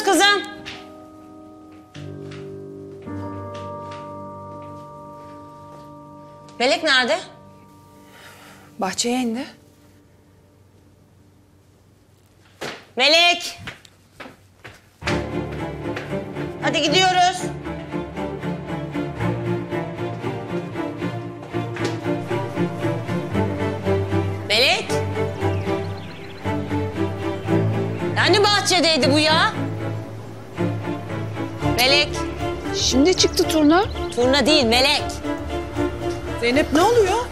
Gidiyoruz kızım. Melek nerede? Bahçeye indi. Turna. Turna değil Melek. Zeynep ne oluyor?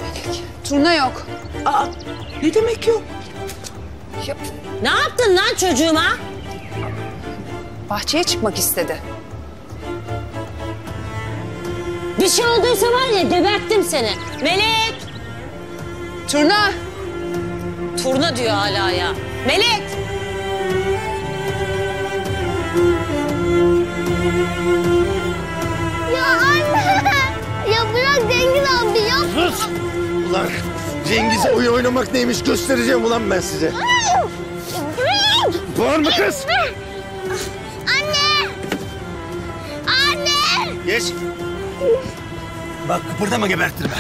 Turna yok. Aa, ne demek yok? Ya, Ne yaptın lan çocuğuma? bahçeye çıkmak istedi. Bir şey olduysa var ya geberttim seni. Melek. Turna. Turna diyor hala ya. Melek. Ya Cengiz abi ya. Sus! Ulan Cengiz'e oyun oynamak neymiş göstereceğim ulan ben size. Bağırma kız! Anne! Anne! Geç. Bak kıpırdama gebertirme.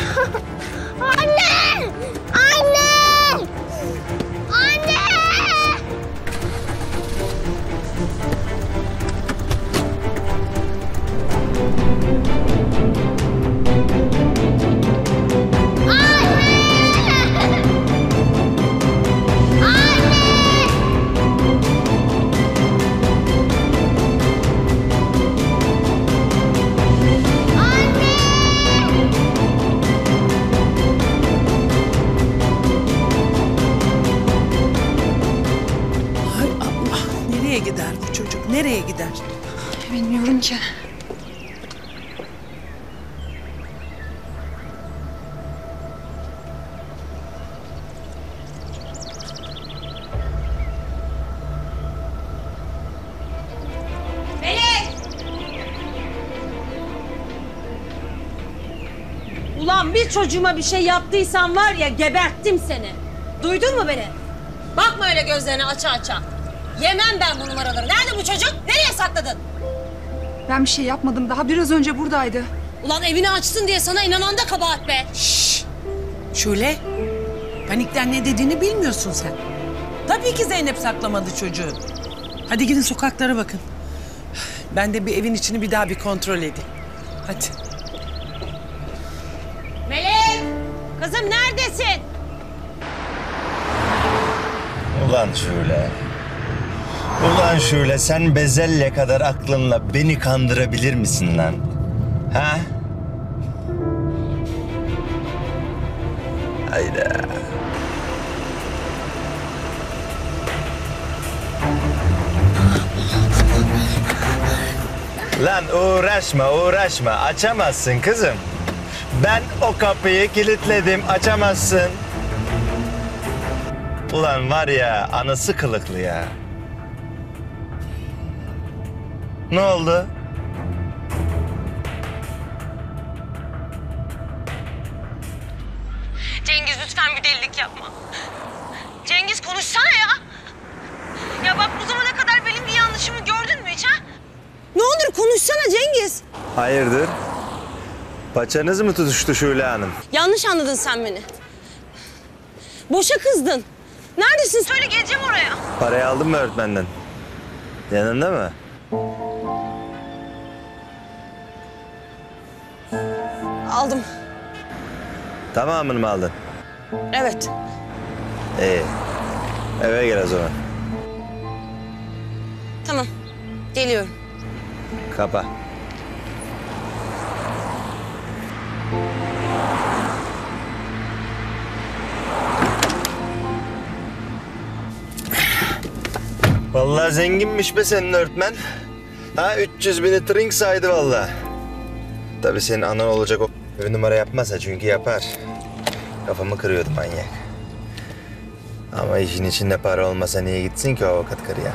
Bir çocuğuma bir şey yaptıysan var ya geberttim seni. Duydun mu beni? Bakma öyle gözlerini aça aça. Yemem ben bu numaraları. Nerede bu çocuk? Nereye sakladın? Ben bir şey yapmadım. Daha biraz önce buradaydı. Ulan evini açsın diye sana inanan da kabahat be. Şule, panikten ne dediğini bilmiyorsun sen. Tabii ki Zeynep saklamadı çocuğu. Hadi gidin sokaklara bakın. Ben de bir evin içini bir daha bir kontrol edeyim. Hadi. Kızım neredesin? Ulan şöyle. Ulan şöyle sen bezelye kadar aklınla beni kandırabilir misin lan? Ha? Hayda. Lan uğraşma uğraşma açamazsın kızım. Ben o kapıyı kilitledim açamazsın. Ulan var ya anası kılıklı ya. Ne oldu? Cengiz lütfen bir delilik yapma. Cengiz konuşsana ya. Ya bak bu zamana kadar benim bir yanlışımı gördün mü hiç ha? Ne olur konuşsana Cengiz. Hayırdır? Paçanız mı tutuştu Şule Hanım? Yanlış anladın sen beni. Boşa kızdın. Neredesin? Söyle geleceğim oraya. Parayı aldın mı öğretmenden? Yanında mı? Aldım. Tamamını mı aldın? Evet. İyi. Eve gel o zaman. Tamam. Geliyorum. Kapa. Vallahi zenginmiş be senin öğretmen. Ha 300 bini trink saydı vallahi. Tabii senin anan olacak o bir numara yapmazsa çünkü yapar. Kafamı kırıyordu manyak. Ama işin içinde para olmasa niye gitsin ki o avukat karıya?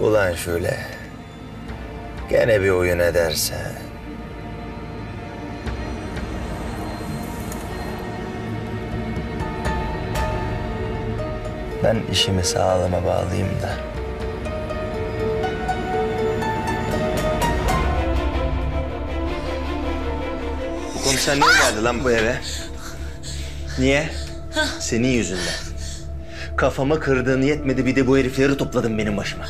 Ulan şöyle. Gene bir oyun ederse. Ben işimi sağlama bağlayayım da. Bu komiser niye geldi lan bu eve? Niye? Senin yüzünden. Kafama kırdığın yetmedi bir de bu herifleri topladın benim başıma.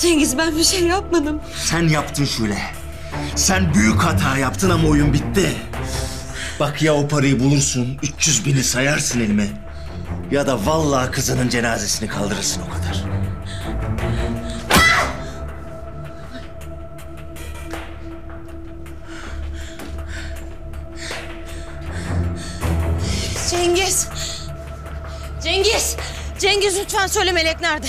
Cengiz ben bir şey yapmadım. Sen yaptın Şule. Sen büyük hata yaptın ama oyun bitti. Bak ya o parayı bulursun, 300 bini sayarsın elime. Ya da vallahi kızının cenazesini kaldırırsın o kadar. Cengiz. Cengiz. Cengiz lütfen söyle Melek nerede?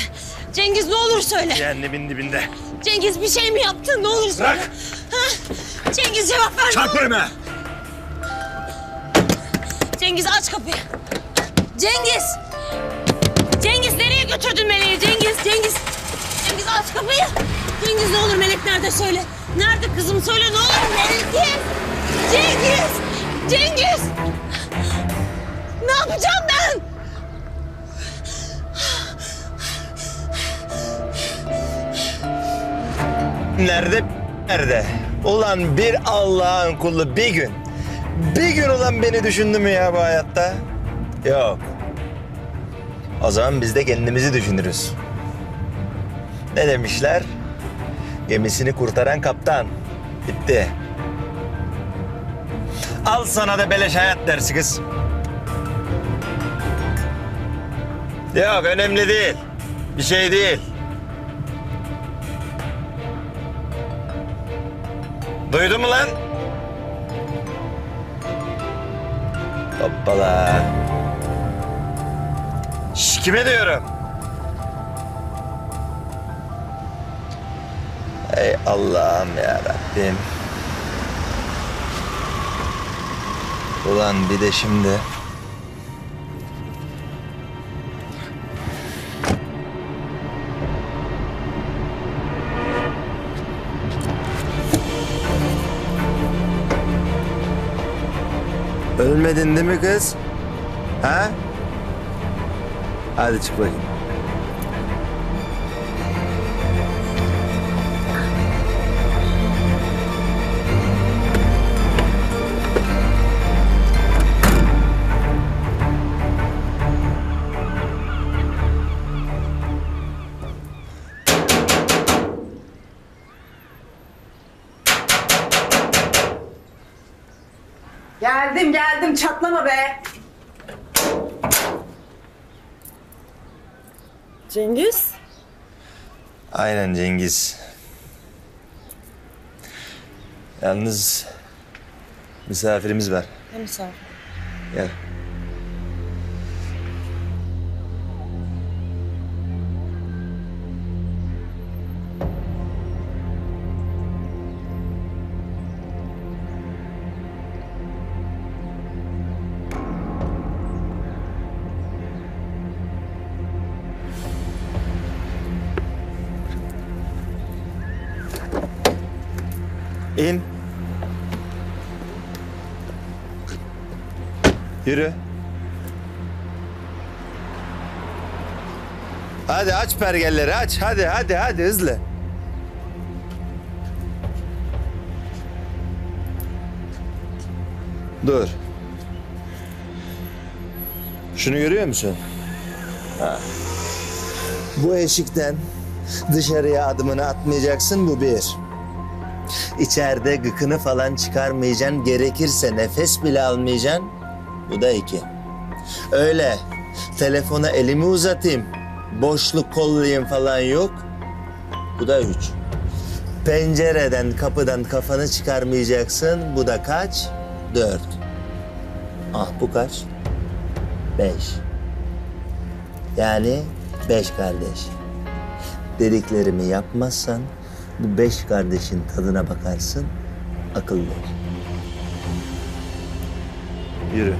Cengiz ne olur söyle. Cehennemin dibinde. Cengiz bir şey mi yaptın? Ne olur söyle. Bırak. Ha? Cengiz cevap ver. Çarpma önüme. Cengiz aç kapıyı. Cengiz. Cengiz nereye götürdün Melek'i? Cengiz, Cengiz. Cengiz aç kapıyı. Cengiz ne olur Melek nerede söyle. Nerede kızım söyle ne olur Melek. Cengiz. Cengiz. Ne yapacağım ben? Nerede? Nerede? Ulan bir Allah'ın kulu bir gün. Bir gün ulan beni düşündü mü ya bu hayatta? Yok. O zaman biz de kendimizi düşünürüz. Ne demişler? Gemisini kurtaran kaptan. Bitti. Al sana da beleş hayat dersi kız. Yok önemli değil. Bir şey değil. Duydun mu lan? Hoppala. Şş, kime diyorum? Ey Allah'ım ya Rabbim. Ulan bir de şimdi Ölmedin değil mi kız? Ha? Hadi çık bakayım. Geldim geldim çatlama be. Cengiz. Aynen Cengiz. Yalnız misafirimiz var. Ne misafir? Gel. Yürü. Hadi aç pergelleri aç. Hadi hadi hadi hızlı. Dur. Şunu görüyor musun? Ha. Bu eşikten dışarıya adımını atmayacaksın bu bir. İçeride gıkını falan çıkarmayacaksın. Gerekirse nefes bile almayacaksın. Bu da iki. Öyle telefona elimi uzatayım. Boşluk kollayayım falan yok. Bu da üç. Pencereden, kapıdan kafanı çıkarmayacaksın. Bu da kaç? Dört. Ah bu kaç? Beş. Yani beş kardeş. Dediklerimi yapmazsan bu beş kardeşin tadına bakarsın, akıllı. Yürü.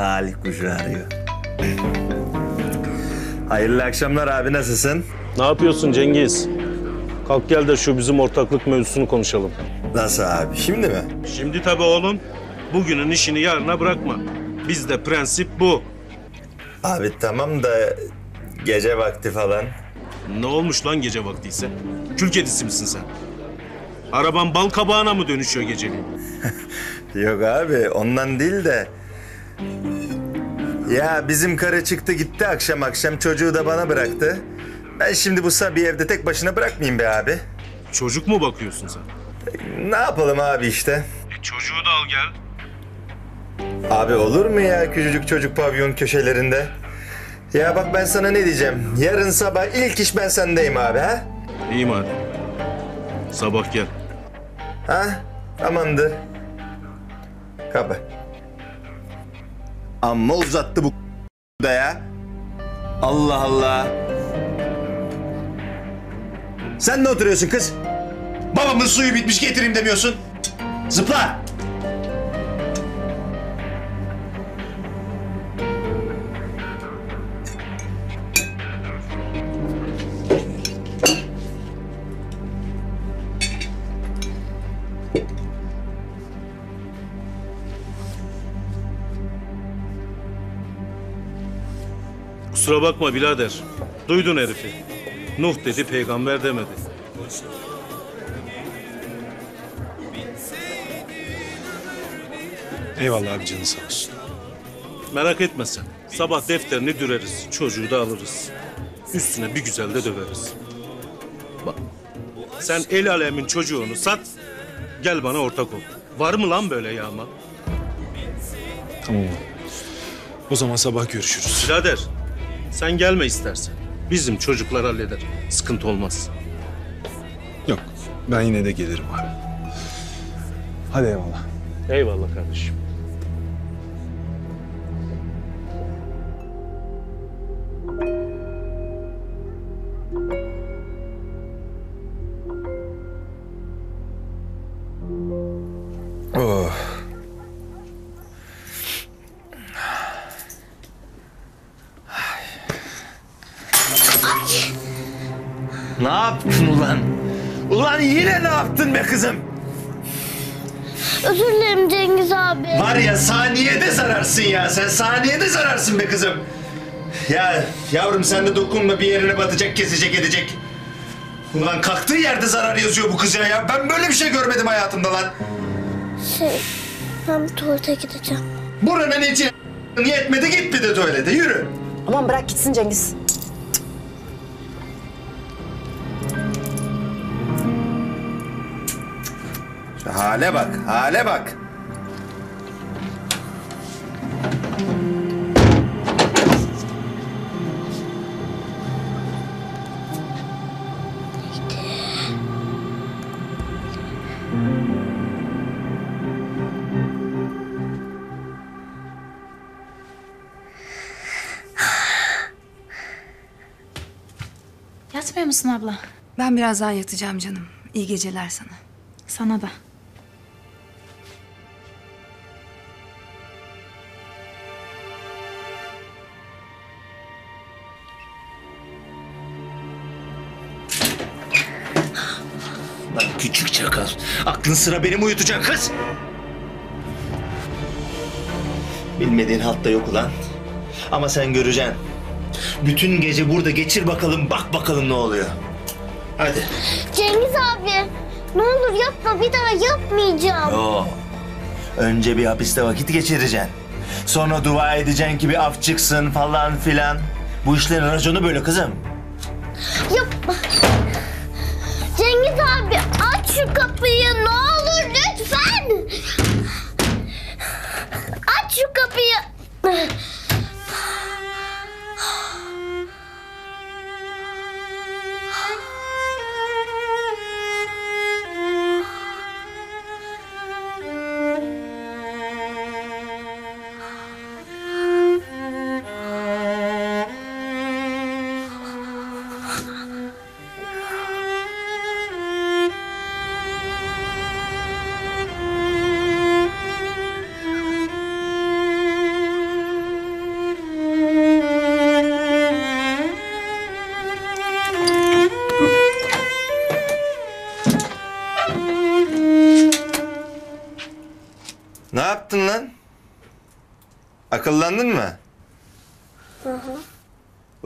Talih kuşu arıyor. Hayırlı akşamlar abi nasılsın? Ne yapıyorsun Cengiz? Kalk gel de şu bizim ortaklık mevzusunu konuşalım. Nasıl abi şimdi mi? Şimdi tabii oğlum. Bugünün işini yarına bırakma. Bizde prensip bu. Abi tamam da gece vakti falan. Ne olmuş lan gece vaktiyse? Kül kedisi misin sen? Araban bal kabağına mı dönüşüyor geceliğin? Yok abi ondan değil de. Ya bizim karı çıktı gitti akşam akşam çocuğu da bana bıraktı. Ben şimdi bu Sabi'yi evde tek başına bırakmayayım be abi. Çocuk mu bakıyorsun sen? Ne yapalım abi işte. E çocuğu da al gel. Abi olur mu ya küçücük çocuk pavyon köşelerinde? Ya bak ben sana ne diyeceğim. Yarın sabah ilk iş ben sendeyim abi ha? İyi madem. Sabah gel. Ha? Amandır. Kapı. Amma uzattı bu da ya. Allah Allah. Sen ne oturuyorsun kız? Babamın suyu bitmiş getireyim demiyorsun. Zıpla. Kusura bakma birader. Duydun herifi. Nuh dedi peygamber demedi. Eyvallah abi canı sağ olsun. Merak etme sen. Sabah defterini düreriz. Çocuğu da alırız. Üstüne bir güzel de döveriz. Bak. Sen el alemin çocuğunu sat. Gel bana ortak ol. Var mı lan böyle yağma? Tamam abi. O zaman sabah görüşürüz. Birader. Sen gelme istersen. Bizim çocuklar halleder. Sıkıntı olmaz. Yok ben yine de gelirim abi. Hadi eyvallah. Eyvallah kardeşim. Ya yavrum sen de dokunma bir yerine batacak, kesecek, edecek. Ulan kalktığı yerde zarar yazıyor bu kız ya. ya. Ben böyle bir şey görmedim hayatımda lan. Şey, ben bir tuvalete gideceğim. Buranın içine yetmedi git bir de tuvalete yürü. Aman bırak gitsin Cengiz. Hale bak, hale bak. Musun abla? Ben birazdan yatacağım canım. İyi geceler sana. Sana da. Lan küçük çakal. Aklın sıra benim uyutacak kız. Bilmediğin haltta yok ulan. Ama sen göreceksin. Bütün gece burada geçir bakalım, bak bakalım ne oluyor. Hadi. Cengiz abi, ne olur yapma bir daha yapmayacağım. Yo. Önce bir hapiste vakit geçireceksin. Sonra dua edeceksin ki bir af çıksın falan filan. Bu işlerin raconu böyle kızım. Yapma. Cengiz abi aç şu kapıyı ne olur lütfen. Aç şu kapıyı.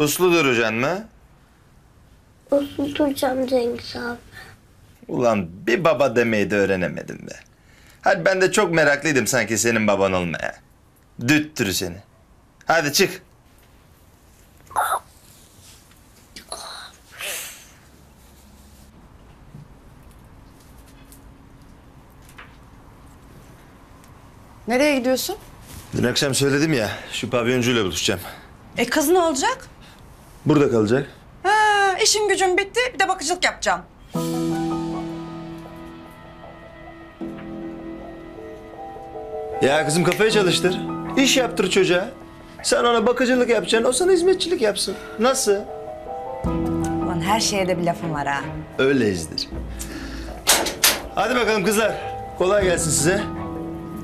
Uslu duracaksın mı? Uslu duracağım Cengiz abi. Ulan bir baba demeyi de öğrenemedim be. Hadi ben de çok meraklıydım sanki senin baban olmaya. Düttürü seni. Hadi çık. Nereye gidiyorsun? Dün akşam söyledim ya şu pavyoncuyla buluşacağım. E kız ne olacak? Burada kalacak. Ha, işin gücün bitti bir de bakıcılık yapacağım. Ya kızım kafayı çalıştır. İş yaptır çocuğa. Sen ona bakıcılık yapacaksın, o sana hizmetçilik yapsın. Nasıl? Lan her şeye de bir lafım var ha. Öyleyizdir. Hadi bakalım kızlar. Kolay gelsin size.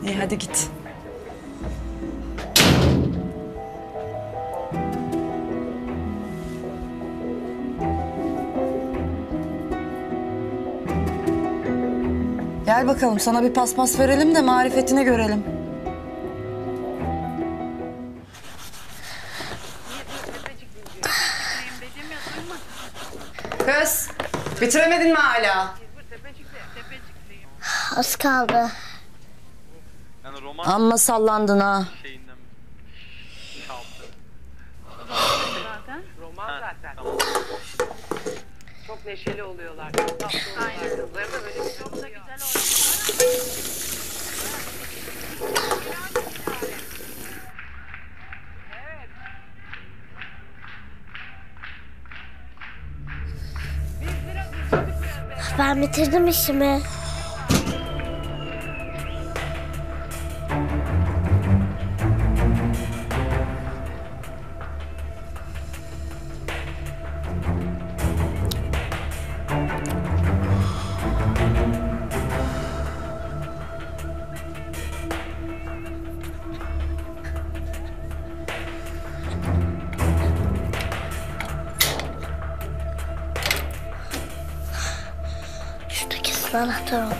İyi hadi git. Gel bakalım sana bir paspas verelim de marifetini görelim. Kız, bitiremedin mi hala? Az kaldı. Amma sallandın ha. Çok neşeli oluyorlar. Ben bitirdim işimi. Doctor.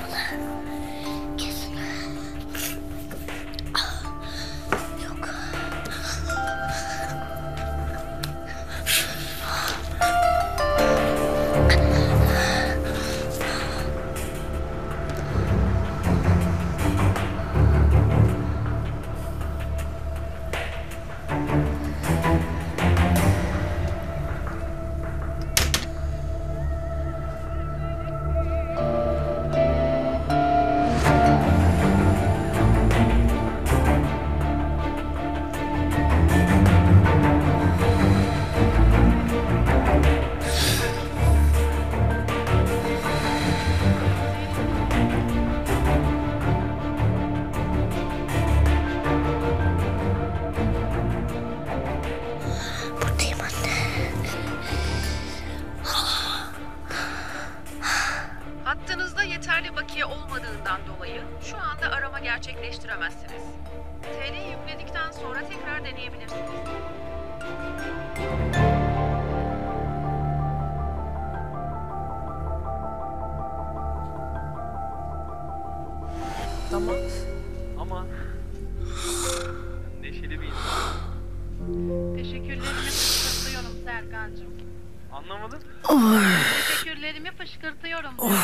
Teşekkürlerimi fışkırtıyorum.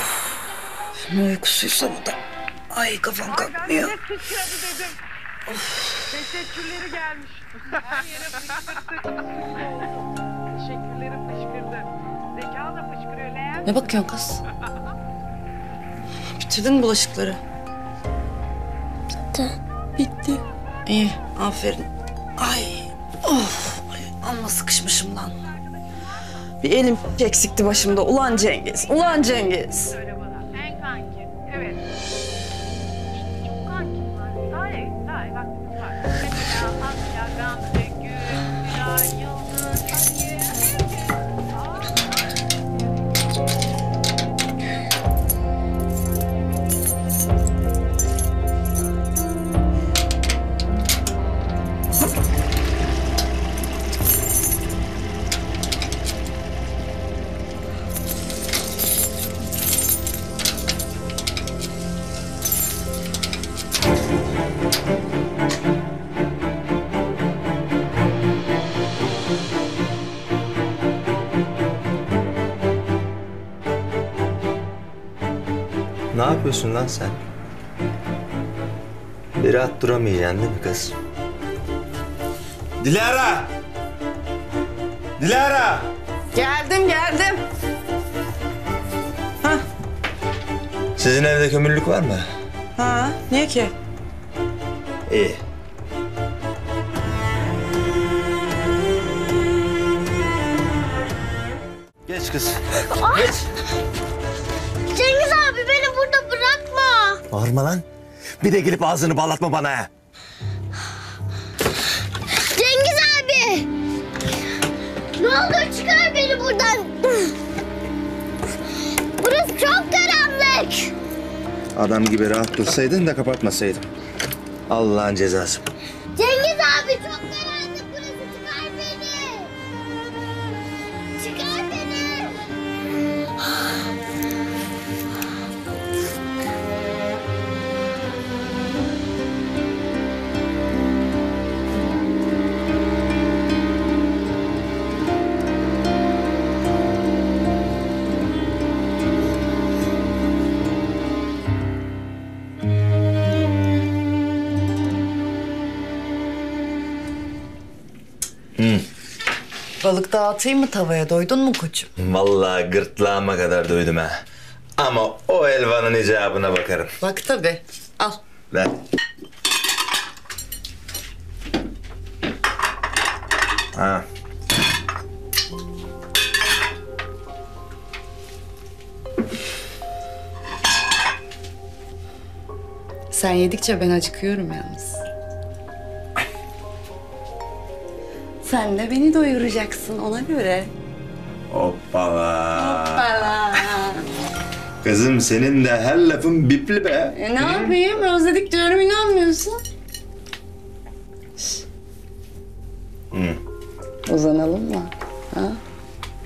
Ne uykusuysa bu da. Ay kafam kalkmıyor. Teşekkürleri gelmiş. Her yere fışkırttık. Teşekkürleri fışkırdı. Zeka da fışkırıyor leğen. Ne bakıyorsun kız? Bitirdin mi bulaşıkları? Bitti. Bitti. İyi, aferin. Ay, of. Ay, amma sıkışmışım lan. Bir elim eksikti başımda. Ulan Cengiz, ulan Cengiz. Lan sen? Bir rahat duramayacaksın değil mi kız? Dilara! Dilara! Geldim geldim. Sizin evde kömürlük var mı? Ha niye ki? Bağırma lan. Bir de gelip ağzını bağlatma bana. Cengiz abi. Ne olur çıkar beni buradan. Burası çok karanlık. Adam gibi rahat dursaydın da kapatmasaydın. Allah'ın cezası. Dağıtayım mı tavaya? Doydun mu koçum? Vallahi gırtlağıma kadar duydum ha. Ama o elvanın icabına bakarım. Bak tabii. Al. Ver. Ha. Sen yedikçe ben acıkıyorum yalnız. Sen de beni doyuracaksın ona göre. Hoppala. Kızım senin de her lafın bipli be. E ne yapayım? Özledik diyorum inanmıyorsun. Hı. Uzanalım mı? Ha?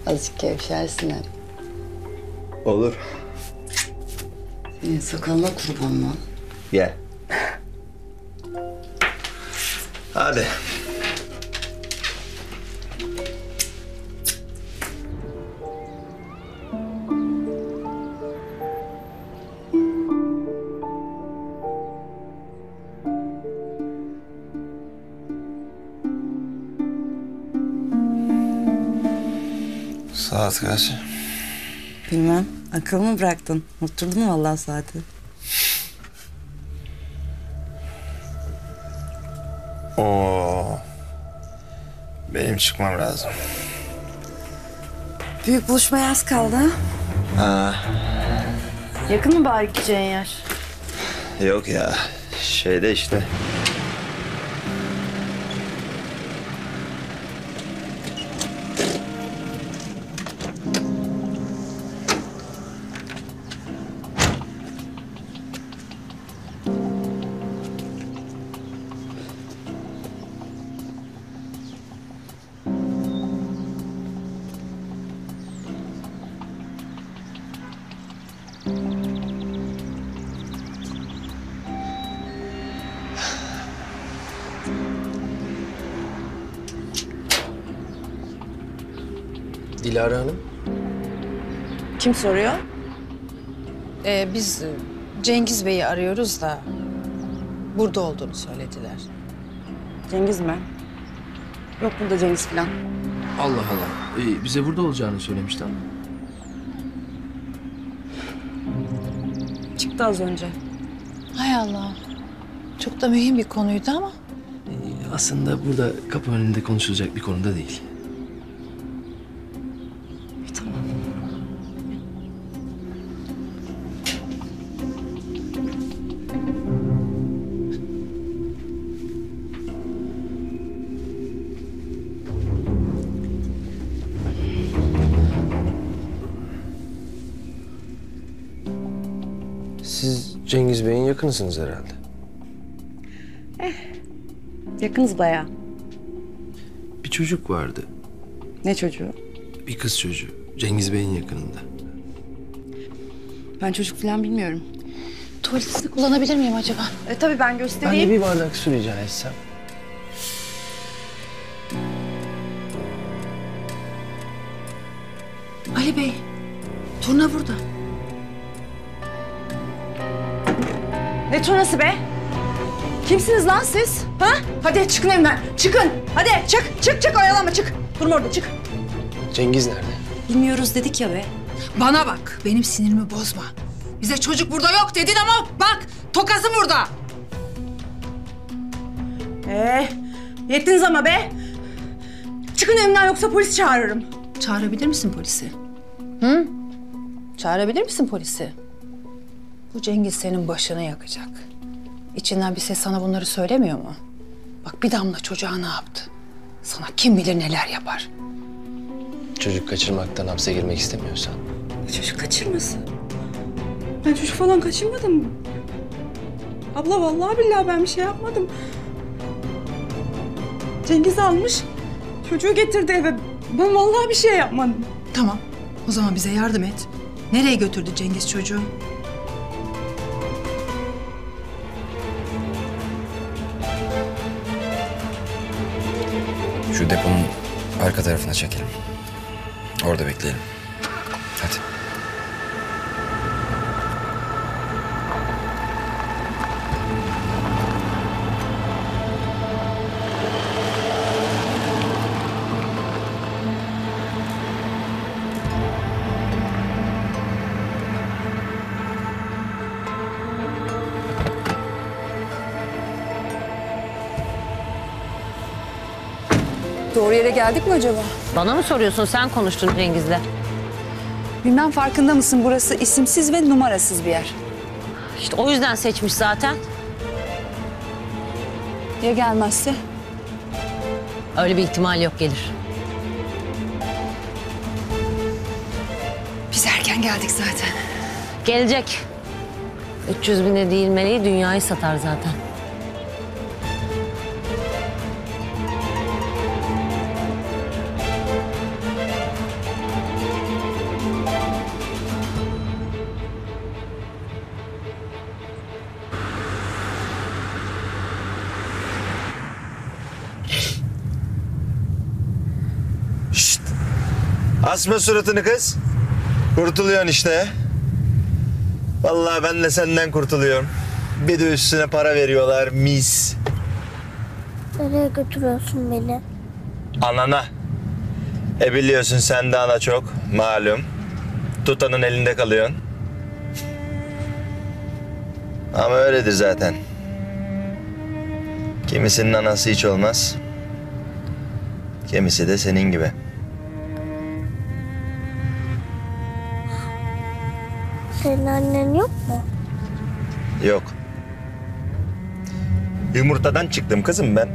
Azıcık gevşersin hep. Olur. Senin sakalına kurban lan. Gel. Hadi. Saat kaç? Bilmem. Akıl mı bıraktın? Unutturdun vallahi saati. Oo. Benim çıkmam lazım. Büyük buluşmaya az kaldı ha? Yakın mı bari gideceğin yer? yok ya. Şeyde işte. Kim soruyor? Ee, biz e, Cengiz Bey'i arıyoruz da burada olduğunu söylediler. Cengiz mi? Yok burada Cengiz falan. Allah Allah. Ee, bize burada olacağını söylemişti ama. Çıktı az önce. Hay Allah. Çok da mühim bir konuydu ama. Ee, aslında burada kapı önünde konuşulacak bir konuda değil. Cengiz Bey'in yakınısınız herhalde. Yakınız bayağı. Bir çocuk vardı. Ne çocuğu? Bir kız çocuğu. Cengiz Bey'in yakınında. Ben çocuk falan bilmiyorum. Tuvaletini kullanabilir miyim acaba? E tabii ben Ben göstereyim. de bir bardak su rica etsem. Kimsiniz lan siz? Ha? Hadi çıkın evden. Çıkın. Hadi çık. Çık çık oyalanma çık. Durma orada çık. Cengiz nerede? Bilmiyoruz dedik ya be. Bana bak benim sinirimi bozma. Bize çocuk burada yok dedin ama bak tokası burada. Ee, yettiniz ama be. Çıkın evimden yoksa polis çağırırım. Çağırabilir misin polisi? Hı? Çağırabilir misin polisi? Bu Cengiz senin başını yakacak. İçinden bir ses sana bunları söylemiyor mu? Bak bir damla çocuğa ne yaptı? Sana kim bilir neler yapar. Çocuk kaçırmaktan hapse girmek istemiyorsan. Çocuk kaçırması. Ben çocuk falan kaçırmadım. Abla vallahi billahi ben bir şey yapmadım. Cengiz almış. Çocuğu getirdi eve. Ben vallahi bir şey yapmadım. Tamam. O zaman bize yardım et. Nereye götürdü Cengiz çocuğu? Şu deponun arka tarafına çekelim. Orada bekleyelim. Hadi. Yere geldik mi acaba? Bana mı soruyorsun? Sen konuştun Cengiz'le. Bilmem farkında mısın burası isimsiz ve numarasız bir yer. İşte o yüzden seçmiş zaten. Ya gelmezse? Öyle bir ihtimal yok gelir. Biz erken geldik zaten. Gelecek. 300 bine değil meleği dünyayı satar zaten. Asma suratını kız. Kurtuluyorsun işte. Vallahi ben de senden kurtuluyorum. Bir de üstüne para veriyorlar mis. Nereye götürüyorsun beni? Anana. E biliyorsun sen de ana çok malum. Tutanın elinde kalıyorsun. Ama öyledir zaten. Kimisinin anası hiç olmaz. Kimisi de senin gibi. Senin annen yok mu? Yok. Yumurtadan çıktım kızım ben.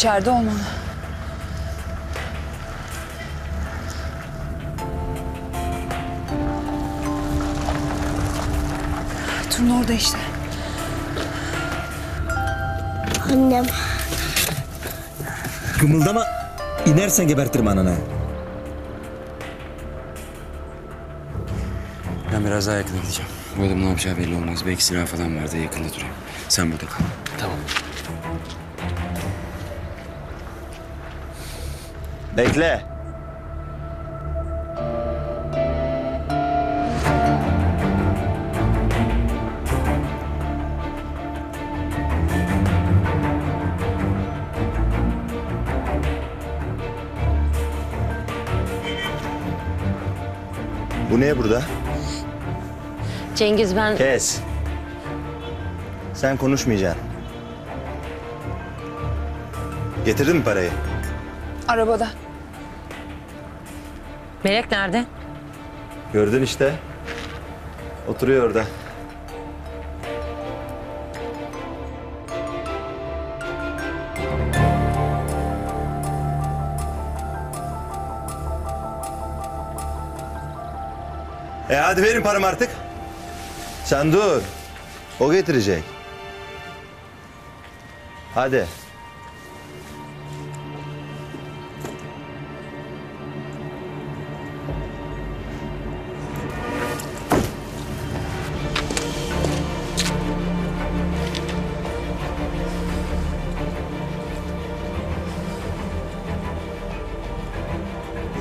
İçeride olmalı. Turna orada işte. Annem. Kımıldama. İnersen gebertirim ananı. Ben biraz daha yakına gideceğim. Bu adamın ne yapacağı belli olmaz. Belki silah falan vardı. Yakında durayım. Sen burada kal. Tamam. Bekle. Bu ne burada? Cengiz ben... Kes. Sen konuşmayacaksın. Getirdin mi parayı? Arabada. Melek nerede? Gördün işte. Oturuyor orada. E hadi verin paramı artık. Sen dur. O getirecek. Hadi.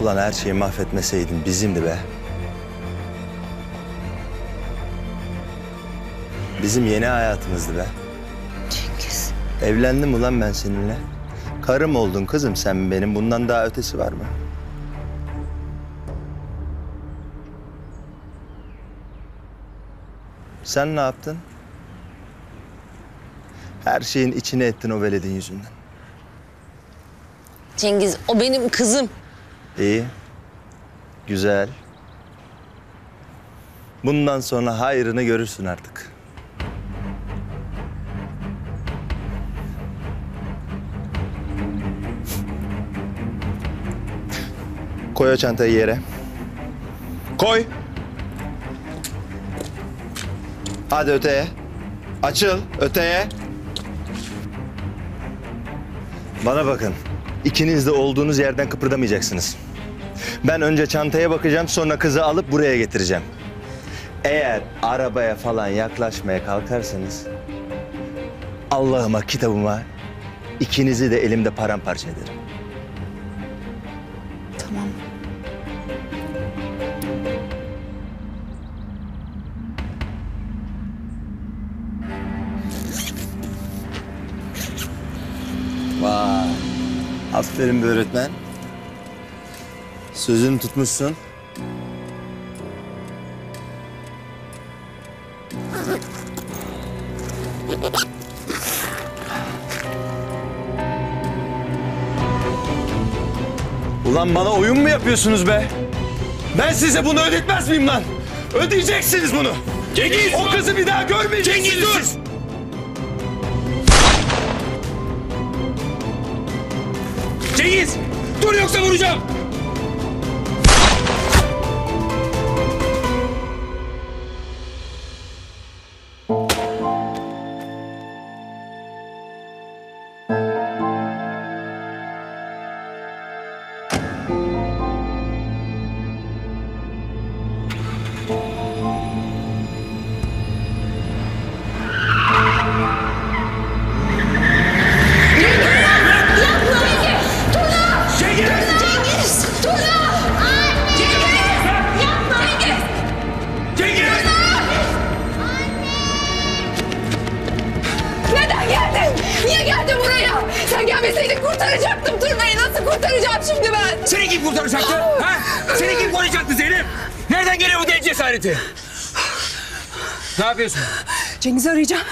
Ulan her şeyi mahvetmeseydin bizimdi be. Bizim yeni hayatımızdı be. Cengiz. Evlendim ulan ben seninle. Karım oldun kızım sen benim. Bundan daha ötesi var mı? Sen ne yaptın? Her şeyin içine ettin o veledin yüzünden. Cengiz o benim kızım. İyi. Güzel. Bundan sonra hayrını görürsün artık. Koy o çantayı yere. Koy. Hadi öteye. Açıl öteye. Bana bakın. İkiniz de olduğunuz yerden kıpırdamayacaksınız. Ben önce çantaya bakacağım sonra kızı alıp buraya getireceğim. Eğer arabaya falan yaklaşmaya kalkarsanız Allah'ıma kitabıma ikinizi de elimde paramparça ederim. Tamam. Vay. Aferin be öğretmen. Sözünü tutmuşsun. Ulan bana oyun mu yapıyorsunuz be? Ben size bunu ödetmez miyim lan? Ödeyeceksiniz bunu. Cengiz! O kızı bir daha görmeyeceksiniz. Cengiz dur! siz. Cengiz! Dur yoksa vuracağım! Cengiz'i arayacağım.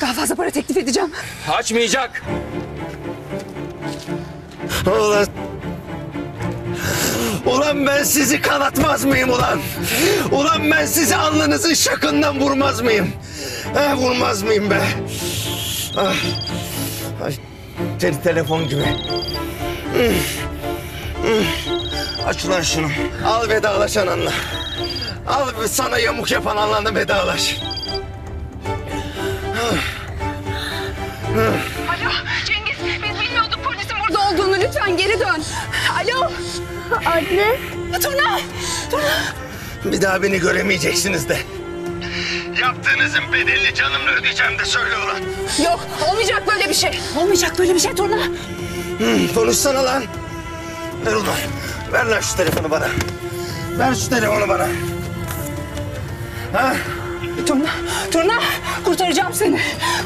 Daha fazla para teklif edeceğim. Açmayacak. Ulan... Ulan ben sizi kanatmaz mıyım ulan? Ulan ben sizi alnınızın şakından vurmaz mıyım? He, vurmaz mıyım be? Ah. Ay, te- telefon gibi. Aç ulan şunu. Al vedalaş ananla. Al sana yamuk yapan ananla vedalaş. Bir daha beni göremeyeceksiniz de. Yaptığınızın bedelini canımla ödeyeceğim de söyle ulan. Yok olmayacak böyle bir şey. Olmayacak böyle bir şey Turna. Hmm, konuşsana lan. Ver ulan. Ver lan şu telefonu bana. Ver şu telefonu bana. Ha? Turna. Turna. Kurtaracağım seni.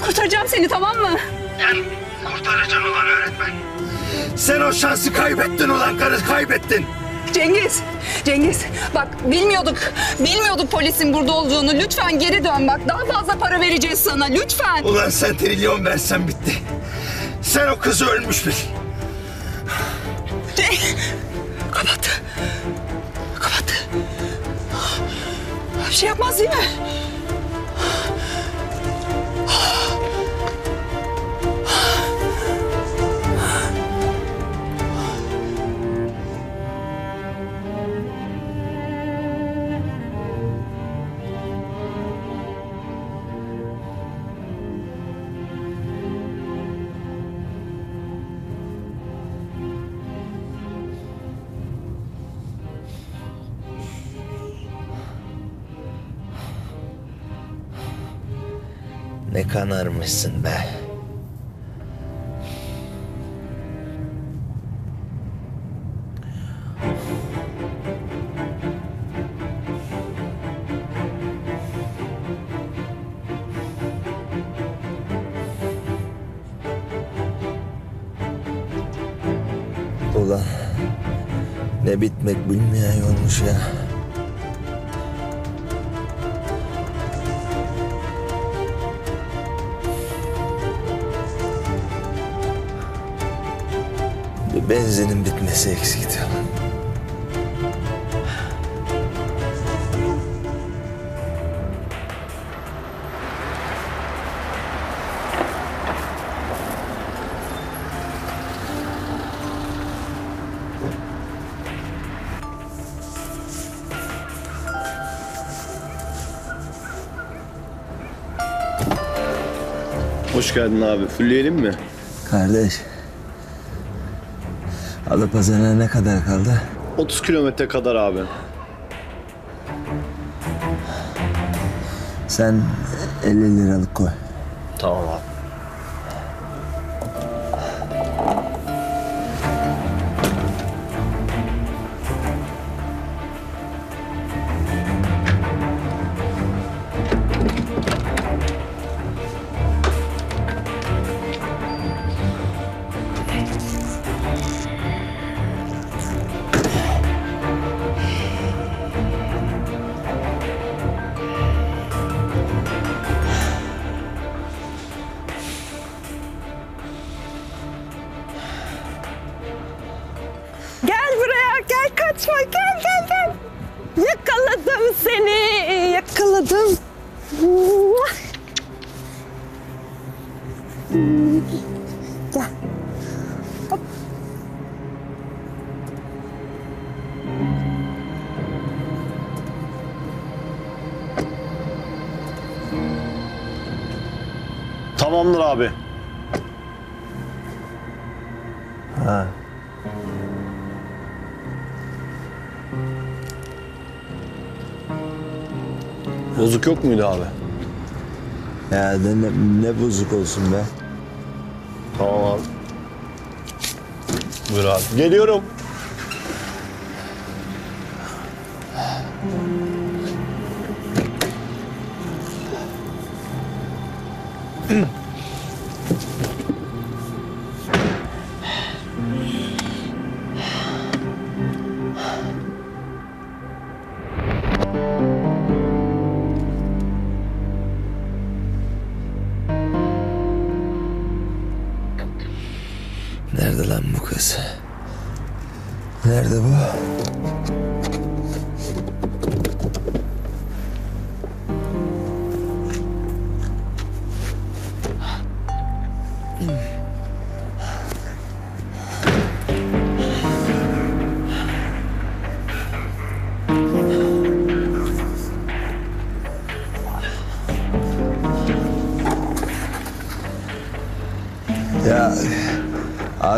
Kurtaracağım seni tamam mı? Sen kurtaracaksın ulan öğretmen. Sen o şansı kaybettin ulan karı kaybettin. Cengiz, Cengiz bak bilmiyorduk, bilmiyorduk polisin burada olduğunu. Lütfen geri dön bak daha fazla para vereceğiz sana lütfen. Ulan sen trilyon versen bitti. Sen o kızı ölmüş bil. Ne kanarmışsın be. Ulan ne bitmek bilmeyen yolmuş ya. Benzinin bitmesi eksikti. Hoş geldin abi. Fulleyelim mi? Kardeş. Adapazarı'na ne kadar kaldı? 30 kilometre kadar abi. Sen 50 liralık koy. Tamam abi. Yok muydu abi? Ya ne, ne, bozuk olsun be. Tamam abi. Buyur abi. Geliyorum.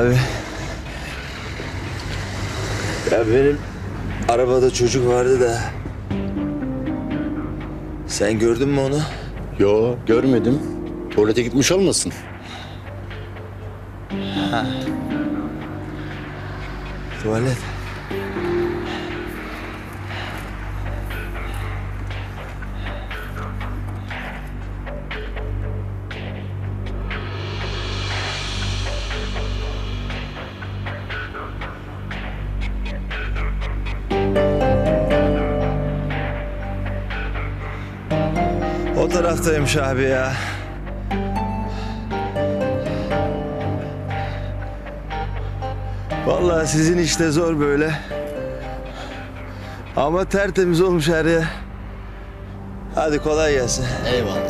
Abi. Ya benim arabada çocuk vardı da. Sen gördün mü onu? Yo görmedim. Tuvalete gitmiş olmasın? Ha. Tuvalet. Taraftaymış abi ya. Vallahi sizin işte zor böyle. Ama tertemiz olmuş her yer. Hadi kolay gelsin. Eyvallah.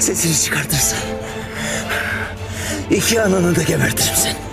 Sesini çıkartırsan. iki ananı da gebertirim seni.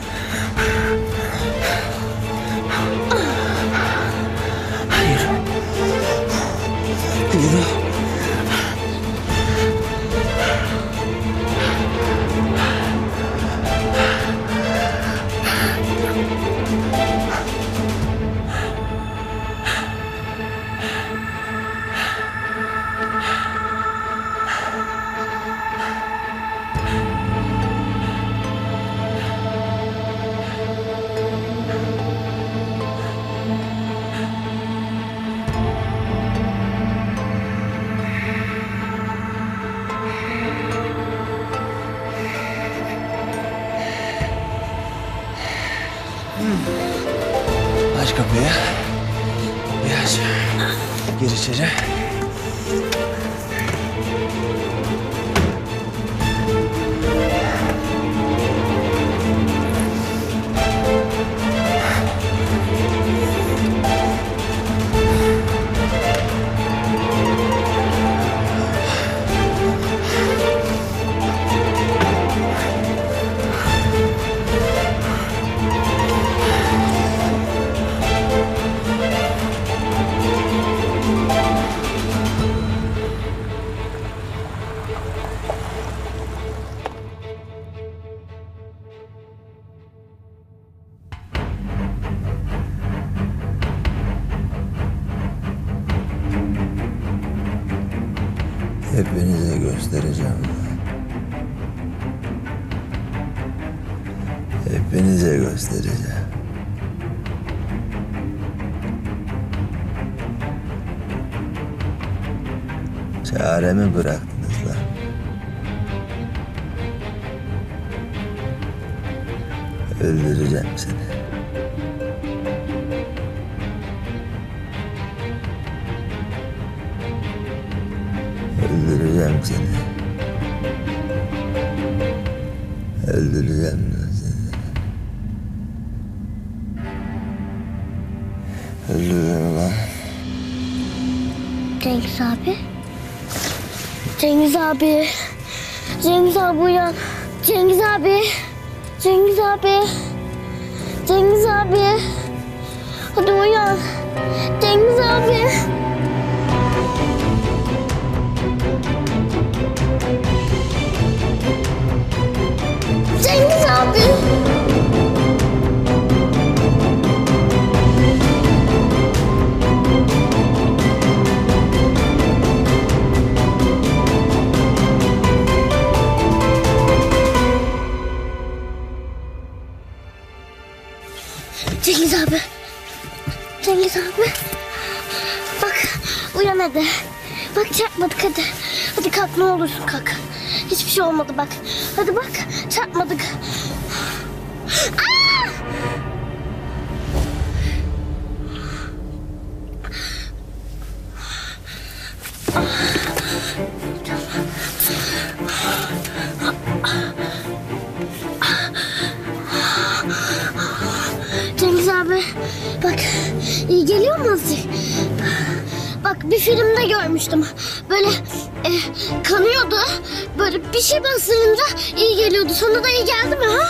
Çaremi bıraktınız lan. Öldüreceğim seni. Öldüreceğim seni. Öldüreceğim seni. Öldüreceğim lan. Cengiz abi. Cengiz abi. Cengiz abi uyan. Cengiz abi. Cengiz abi. Cengiz abi. Hadi uyan. Cengiz abi. Cengiz abi. Cengiz abi. Bak uyan hadi. Bak çarpmadık hadi. Hadi kalk ne olursun kalk. Hiçbir şey olmadı bak. Hadi bak çarpmadık. İyi geliyor mu azıcık? Bak bir filmde görmüştüm. Böyle e, kanıyordu. Böyle bir şey bastırınca iyi geliyordu. Sana da iyi geldi mi ha?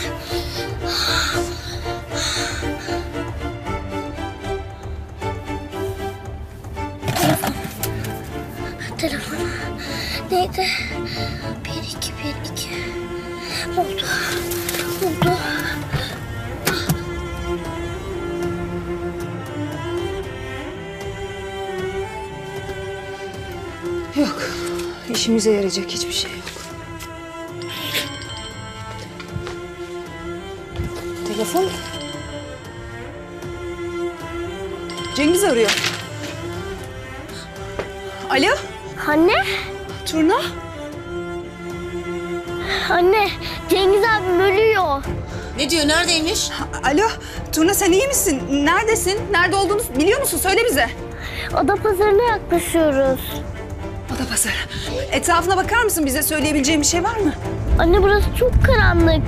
İşimize yarayacak hiçbir şey yok. Telefon. Cengiz arıyor. Alo. Anne. Turna. Anne, Cengiz abim ölüyor. Ne diyor, neredeymiş? Alo, Turna sen iyi misin? Neredesin? Nerede olduğunu biliyor musun? Söyle bize. Oda pazarına yaklaşıyoruz. Pazarı. Etrafına bakar mısın? Bize söyleyebileceğin bir şey var mı? Anne burası çok karanlık.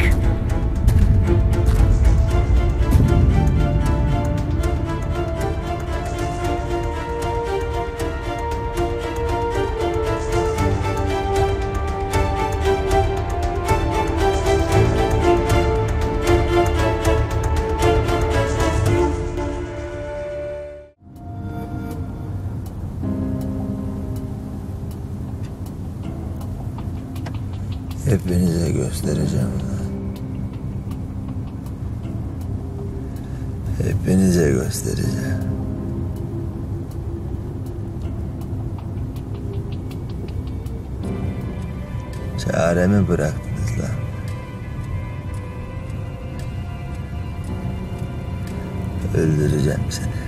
Hepinize göstereceğim. Hepinize göstereceğim. Çaremi bıraktınız lan. Öldüreceğim seni.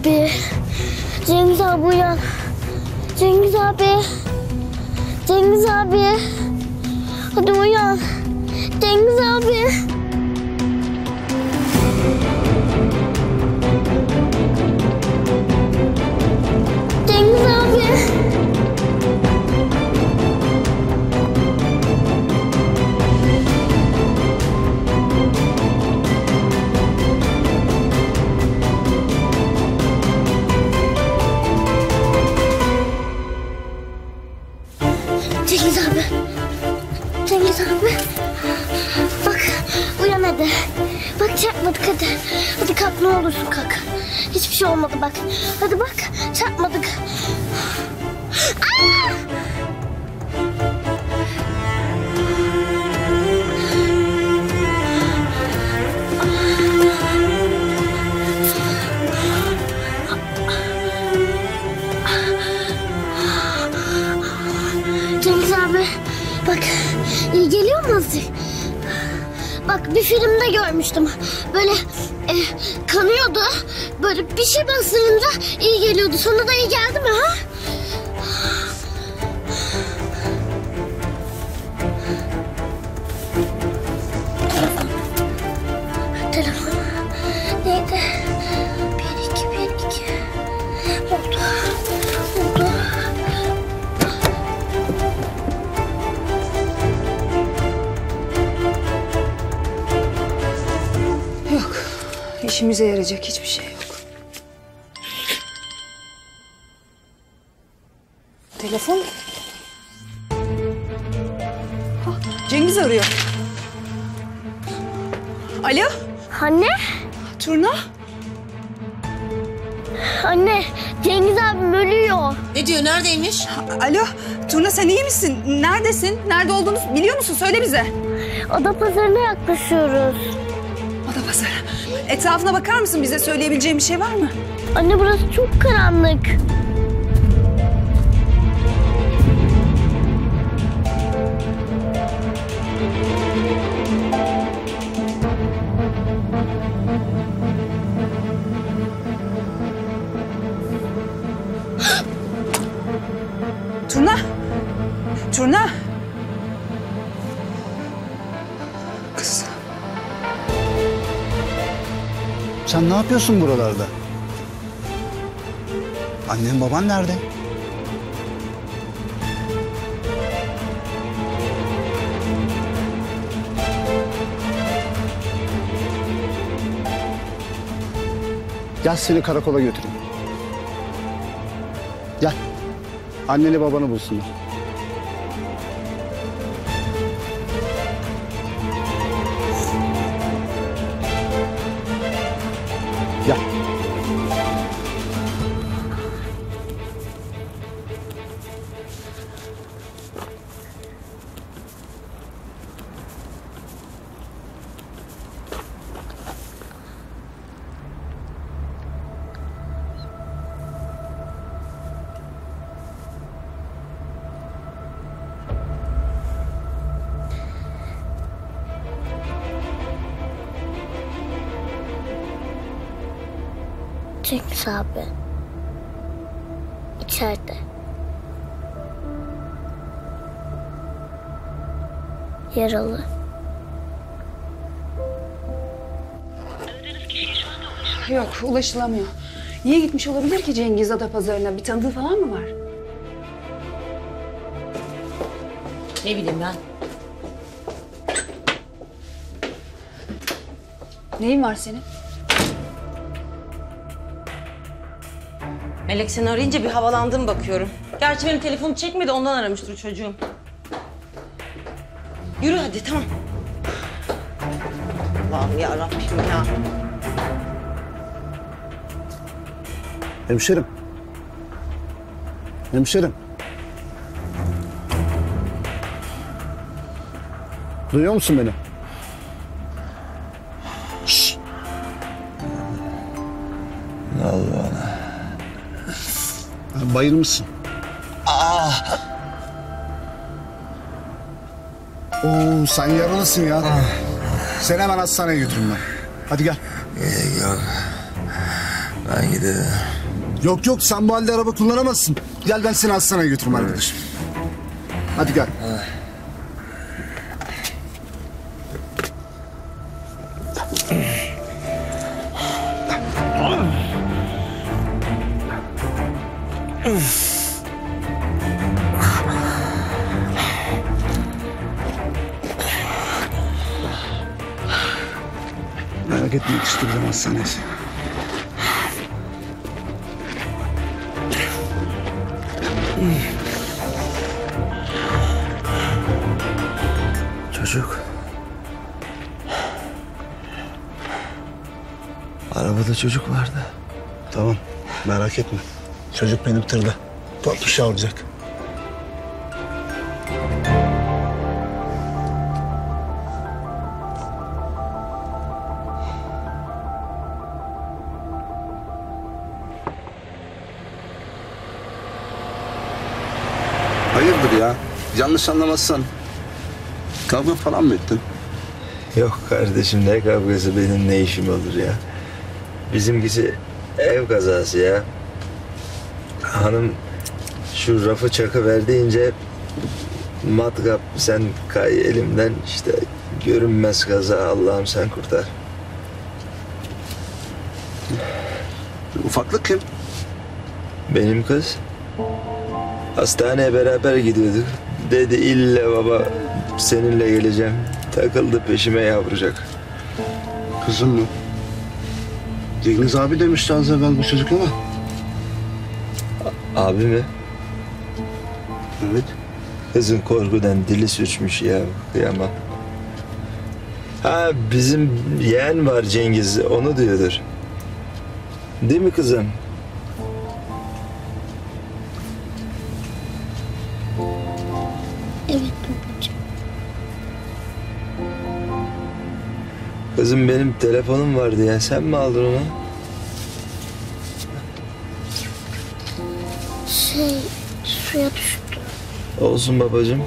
Abi. Cengiz abi uyan. Cengiz abi. Cengiz abi. Hadi uyan. Cengiz abi. Olmadı bak. Hadi bak Sana da Anne? Turna? Anne, Cengiz abim ölüyor. Ne diyor? Neredeymiş? Alo, Turna sen iyi misin? Neredesin? Nerede olduğunu biliyor musun? Söyle bize. Ada pazarına yaklaşıyoruz. Ada pazarı. Etrafına bakar mısın? Bize söyleyebileceğin bir şey var mı? Anne burası çok karanlık. Yapıyorsun buralarda? Annen baban nerede? Gel seni karakola götüreyim. Gel. Anneni babanı bulsunlar. Yaralı. Yok ulaşılamıyor. Niye gitmiş olabilir ki Cengiz Adapazarı'na? Bir tanıdığı falan mı var? Ne bileyim ben. Neyin var senin? Melek seni arayınca bir havalandım bakıyorum. Gerçi benim telefonum çekmedi ondan aramıştır çocuğum. Yürü hadi tamam. Allah'ım ya Rabbim ya. Hemşerim. Hemşerim. Duyuyor musun beni? Şşş. Ne oldu bana? Bayılmışsın. Aa! Oo sen yaralısın ya. Seni hemen hastaneye götürün ben. Hadi gel. Yok. Ben giderim. Yok yok sen bu halde araba kullanamazsın. Gel ben seni hastaneye götürürüm arkadaşım. Hadi gel. Çocuk vardı. Tamam merak etme. Çocuk benim tırda. Korkmuş alacak. Hayırdır ya? Yanlış anlamazsan. Kavga falan mı ettin? Yok kardeşim ne kavgası benim ne işim olur ya. Bizimkisi ev kazası ya. Hanım şu rafı çakı verdiğince matkap sen kay elimden işte görünmez kaza Allah'ım sen kurtar. Ufaklık kim? Benim kız. Hastaneye beraber gidiyorduk. Dedi ille baba seninle geleceğim. Takıldı peşime yavrucak. Kızım mı? Cengiz abi demişti az evvel bu çocuk ama. Abi mi? Evet. Kızın korkudan dili sürçmüş ya. Kıyamam. Ha bizim yeğen var Cengiz. Onu diyordur. Değil mi kızım? Kızım benim telefonum vardı ya. Sen mi aldın onu? Şey suya düştü. Olsun babacığım.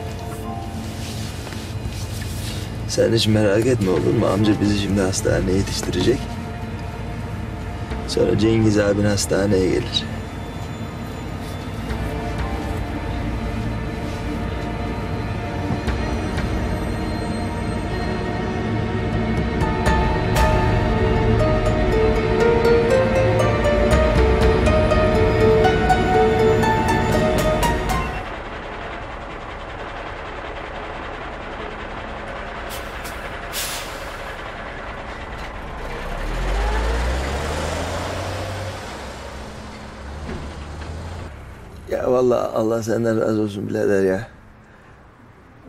Sen hiç merak etme olur mu? Amca bizi şimdi hastaneye yetiştirecek. Sonra Cengiz abin hastaneye gelir. Allah senden razı olsun birader ya.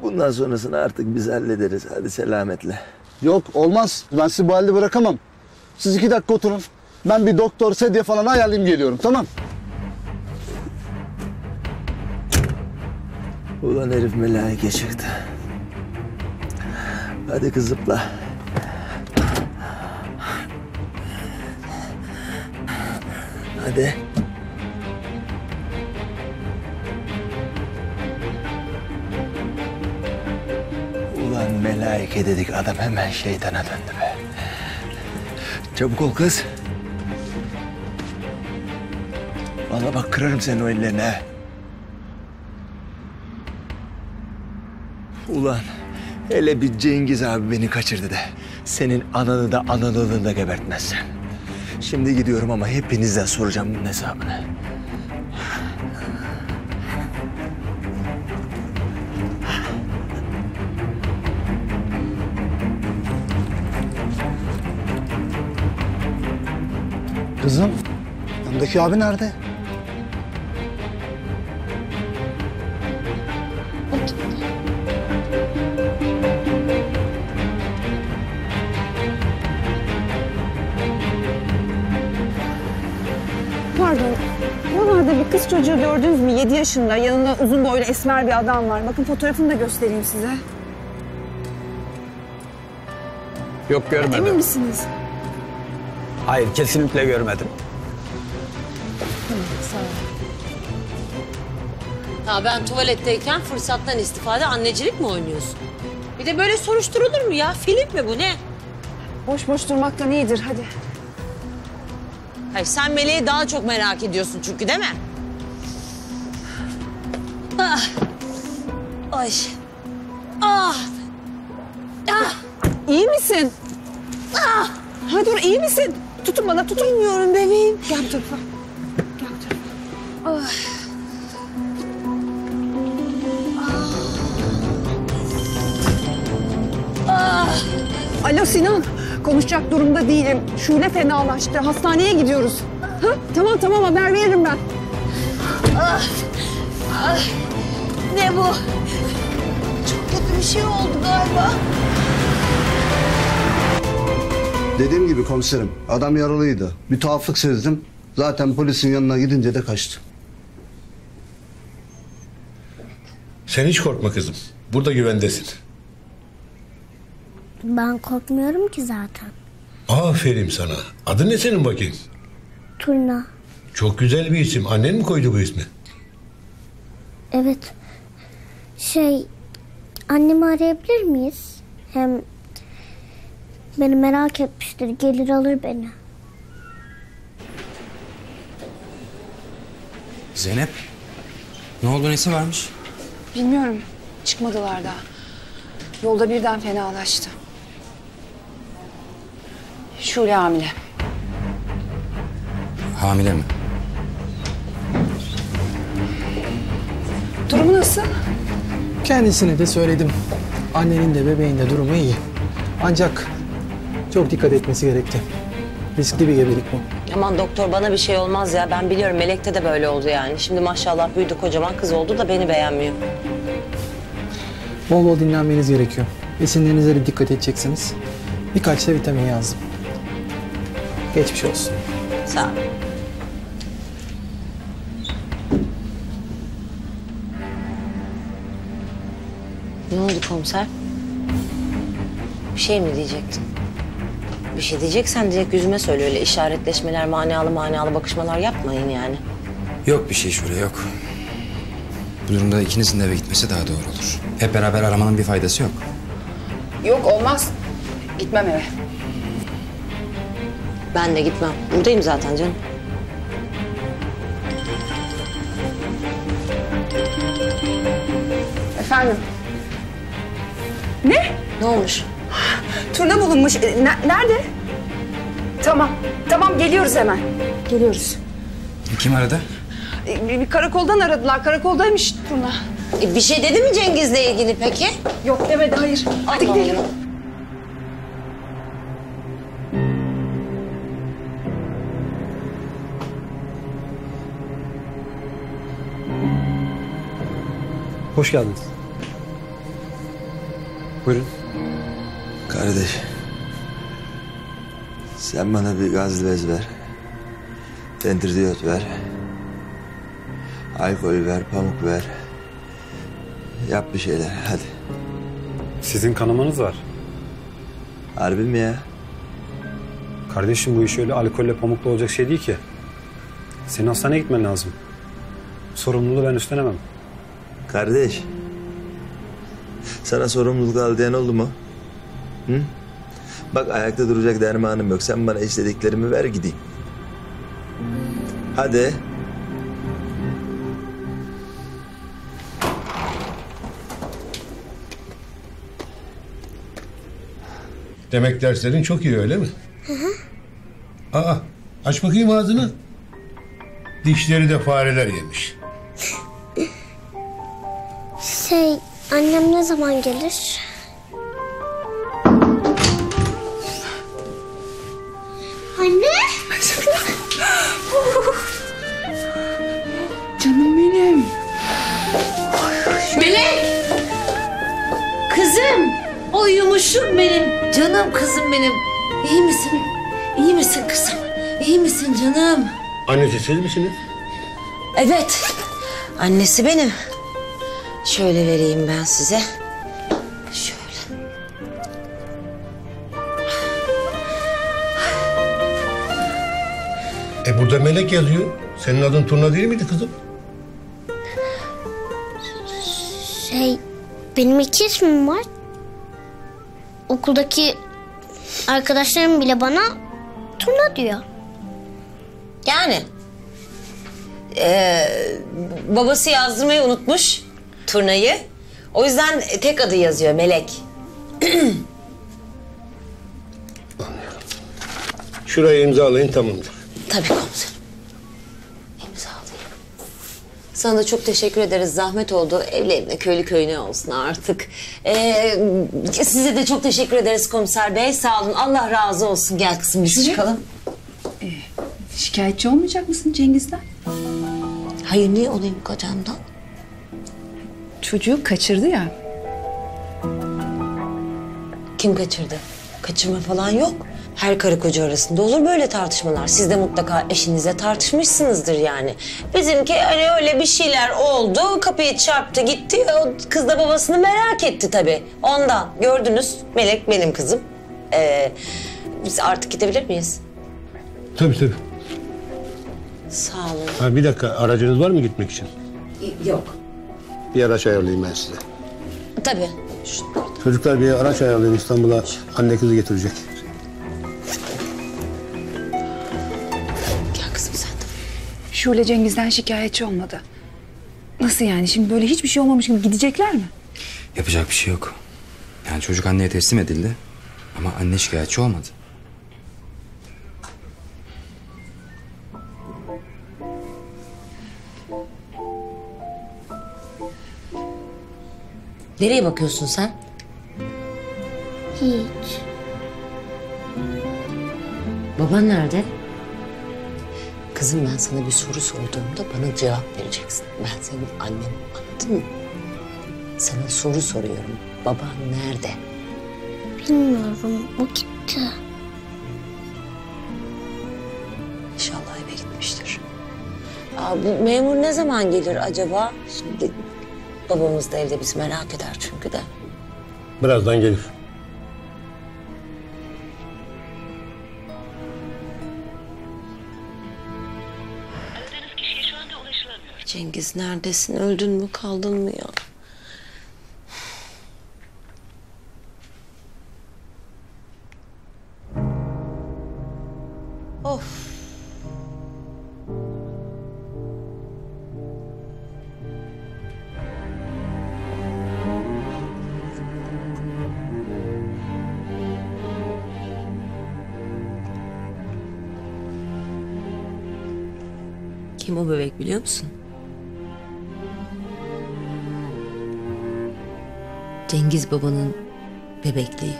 Bundan sonrasını artık biz hallederiz. Hadi selametle. Yok olmaz. Ben sizi bu halde bırakamam. Siz iki dakika oturun. Ben bir doktor, sedye falan ayarlayayım geliyorum tamam. Ulan herif melaike çıktı. Hadi kız zıpla. Hadi. Melaike dedik adam hemen şeytana döndü be. Çabuk ol kız. Vallahi bak kırarım senin o ellerini ha. Ulan hele bir Cengiz abi beni kaçırdı da senin ananı da analığını da gebertmezsen. Şimdi gidiyorum ama hepinizden soracağım bunun hesabını. Kızım, yanındaki abi nerede? Pardon. Buralarda bir kız çocuğu gördünüz mü? 7 yaşında. Yanında uzun boylu esmer bir adam var. Bakın fotoğrafını da göstereyim size. Yok görmedim. Emin misiniz? Hayır kesinlikle görmedim. Ya ben tuvaletteyken fırsattan istifade annecilik mi oynuyorsun? Bir de böyle soruşturulur mu ya? Film mi bu ne? Boş boş durmaktan iyidir. Hadi. Hayır sen Meleği daha çok merak ediyorsun çünkü değil mi? Ah. Ay. Ah. Ah. İyi misin? Ah. Ha dur iyi misin? Tutun bana tutun. Bilmiyorum bebeğim. Gel bu tarafa. Gel bu tarafa. Ah. Ah. Alo Sinan. Konuşacak durumda değilim. Şule fenalaştı. Hastaneye gidiyoruz. Ha? Tamam tamam haber veririm ben. Ah. Ah. Ne bu? Çok kötü bir şey oldu galiba. Dediğim gibi komiserim, adam yaralıydı. Bir tuhaflık sezdim. Zaten polisin yanına gidince de kaçtı. Sen hiç korkma kızım. Burada güvendesin. Ben korkmuyorum ki zaten. Aferin sana. Adın ne senin bakayım? Turna. Çok güzel bir isim. Annen mi koydu bu ismi? Evet. Şey, annemi arayabilir miyiz? Hem beni merak etmiştir. Gelir alır beni. Zeynep. Ne oldu nesi varmış? Bilmiyorum. Çıkmadılar daha. Yolda birden fenalaştı. Şule hamile. Hamile mi? Durumu nasıl? Kendisine de söyledim. Annenin de bebeğin de durumu iyi. Ancak çok dikkat etmesi gerekti. Riskli bir gebelik bu. Aman doktor bana bir şey olmaz ya. Ben biliyorum Melek'te de böyle oldu yani. Şimdi maşallah büyüdü kocaman kız oldu da beni beğenmiyor. Bol bol dinlenmeniz gerekiyor. Besinlerinize de dikkat edeceksiniz. Birkaç da vitamin yazdım. Geçmiş olsun. Sağ ol. Ne oldu komiser? Bir şey mi diyecektin? Bir şey diyeceksen direkt yüzüme söyle öyle işaretleşmeler, manalı manalı bakışmalar yapmayın yani. Yok bir şey şuraya yok. Bu durumda ikinizin de eve gitmesi daha doğru olur. Hep beraber aramanın bir faydası yok. Yok olmaz. Gitmem eve. Ben de gitmem. Buradayım zaten canım. Efendim? Ne? Ne olmuş? Turna bulunmuş. E, ne- nerede? Tamam. Tamam geliyoruz hemen. Geliyoruz. Kim aradı? E, bir, bir karakoldan aradılar. Karakoldaymış Turna. E, bir şey dedi mi Cengiz'le ilgili peki? Yok demedi hayır. Hadi gidelim. Hoş geldiniz. Buyurun. Kardeş. Sen bana bir gazlı bez ver. Dendridiyot ver. Alkol ver, pamuk ver. Yap bir şeyler hadi. Sizin kanamanız var. Harbi mi ya? Kardeşim bu iş öyle alkolle pamukla olacak şey değil ki. Senin hastaneye gitmen lazım. Sorumluluğu ben üstlenemem. Kardeş. Sana sorumluluk al diyen oldu mu? Hı? Bak ayakta duracak dermanım yok. Sen bana istediklerimi ver gideyim. Hadi. Demek derslerin çok iyi öyle mi? Hı hı. Aa, aç bakayım ağzını. Dişleri de fareler yemiş. Şey, annem ne zaman gelir? Siz misiniz? Evet. Annesi benim. Şöyle vereyim ben size. Şöyle. E burada Melek yazıyor. Senin adın Turna değil miydi kızım? Şey, benim iki ismim var. Okuldaki arkadaşlarım bile bana Turna diyor. Ee, babası yazdırmayı unutmuş turnayı. O yüzden tek adı yazıyor Melek. Şurayı imzalayın tamamdır. Tabii komiserim. İmzalayayım. Sana da çok teşekkür ederiz. Zahmet oldu. Evli evine, köylü köyüne olsun artık. Ee, size de çok teşekkür ederiz komiser bey. Sağ olun. Allah razı olsun. Gel kızım biz çıkalım. Şikayetçi olmayacak mısın Cengiz'den? Hayır niye olayım kocamdan? Çocuğu kaçırdı ya. Kim kaçırdı? Kaçırma falan yok. Her karı koca arasında olur böyle tartışmalar. Siz de mutlaka eşinizle tartışmışsınızdır yani. Bizimki hani öyle bir şeyler oldu. Kapıyı çarptı gitti. O kız da babasını merak etti tabii. Ondan. Gördünüz. Melek benim kızım. Ee, biz artık gidebilir miyiz? Tabii tabii. Sağ olun. Ha, bir dakika aracınız var mı gitmek için? Yok. Bir araç ayarlayayım ben size. Tabii. Çocuklar bir araç ayarlayın İstanbul'a anne kızı getirecek. Gel kızım sen de. Şule Cengiz'den şikayetçi olmadı. Nasıl yani? Şimdi böyle hiçbir şey olmamış gibi gidecekler mi? Yapacak bir şey yok. Yani çocuk anneye teslim edildi. Ama anne şikayetçi olmadı. Nereye bakıyorsun sen? Hiç. Baban nerede? Kızım ben sana bir soru sorduğumda bana cevap vereceksin. Ben senin annenim anladın mı? Sana soru soruyorum. Baban nerede? Bilmiyorum, o gitti. İnşallah eve gitmiştir. Aa, bu memur ne zaman gelir acaba? Şimdi babamız da evde bizi merak eder çünkü de. Birazdan gelir. Cengiz neredesin? Öldün mü kaldın mı ya? Of. Kim o bebek biliyor musun? Cengiz babanın bebekliği.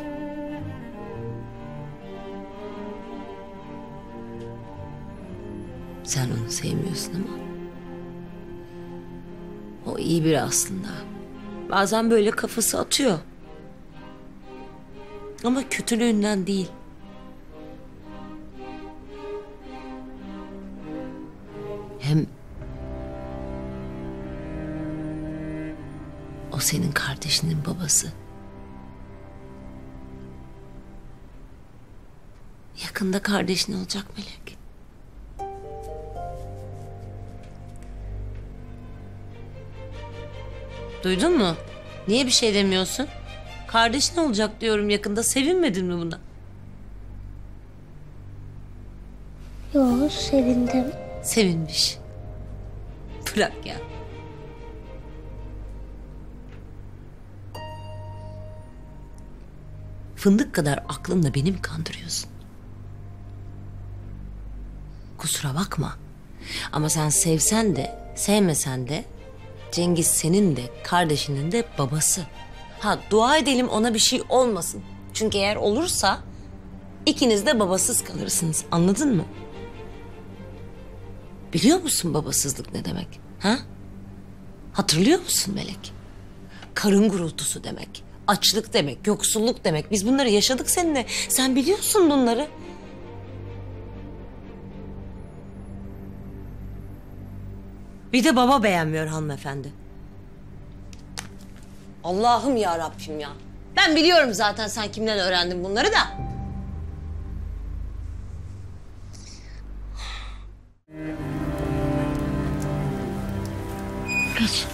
Sen onu sevmiyorsun ama. O iyi biri aslında. Bazen böyle kafası atıyor. Ama kötülüğünden değil. Hem o senin kardeşinin babası. Yakında kardeşin olacak Melek. Duydun mu? Niye bir şey demiyorsun? Kardeşin olacak diyorum yakında. Sevinmedin mi buna? Yo, sevindim. Sevinmiş. Bırak ya. fındık kadar aklınla beni mi kandırıyorsun? Kusura bakma. Ama sen sevsen de sevmesen de Cengiz senin de kardeşinin de babası. Ha dua edelim ona bir şey olmasın. Çünkü eğer olursa ikiniz de babasız kalırsınız. Anladın mı? Biliyor musun babasızlık ne demek? Ha? Hatırlıyor musun Melek? Karın gurultusu demek. Açlık demek, yoksulluk demek. Biz bunları yaşadık seninle. Sen biliyorsun bunları. Bir de baba beğenmiyor hanımefendi. Allah'ım ya Rabbim ya. Ben biliyorum zaten sen kimden öğrendin bunları da. Geç.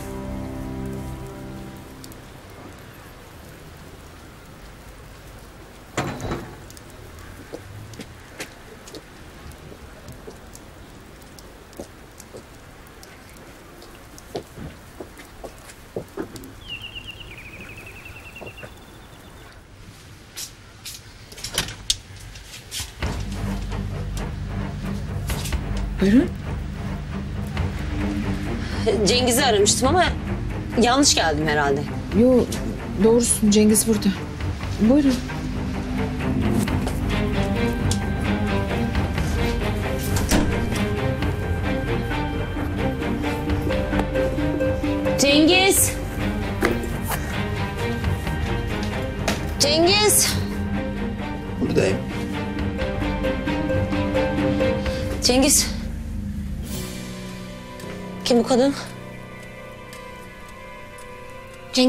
Aramıştım ama yanlış geldim herhalde. Yo doğrusu Cengiz burada. Buyurun.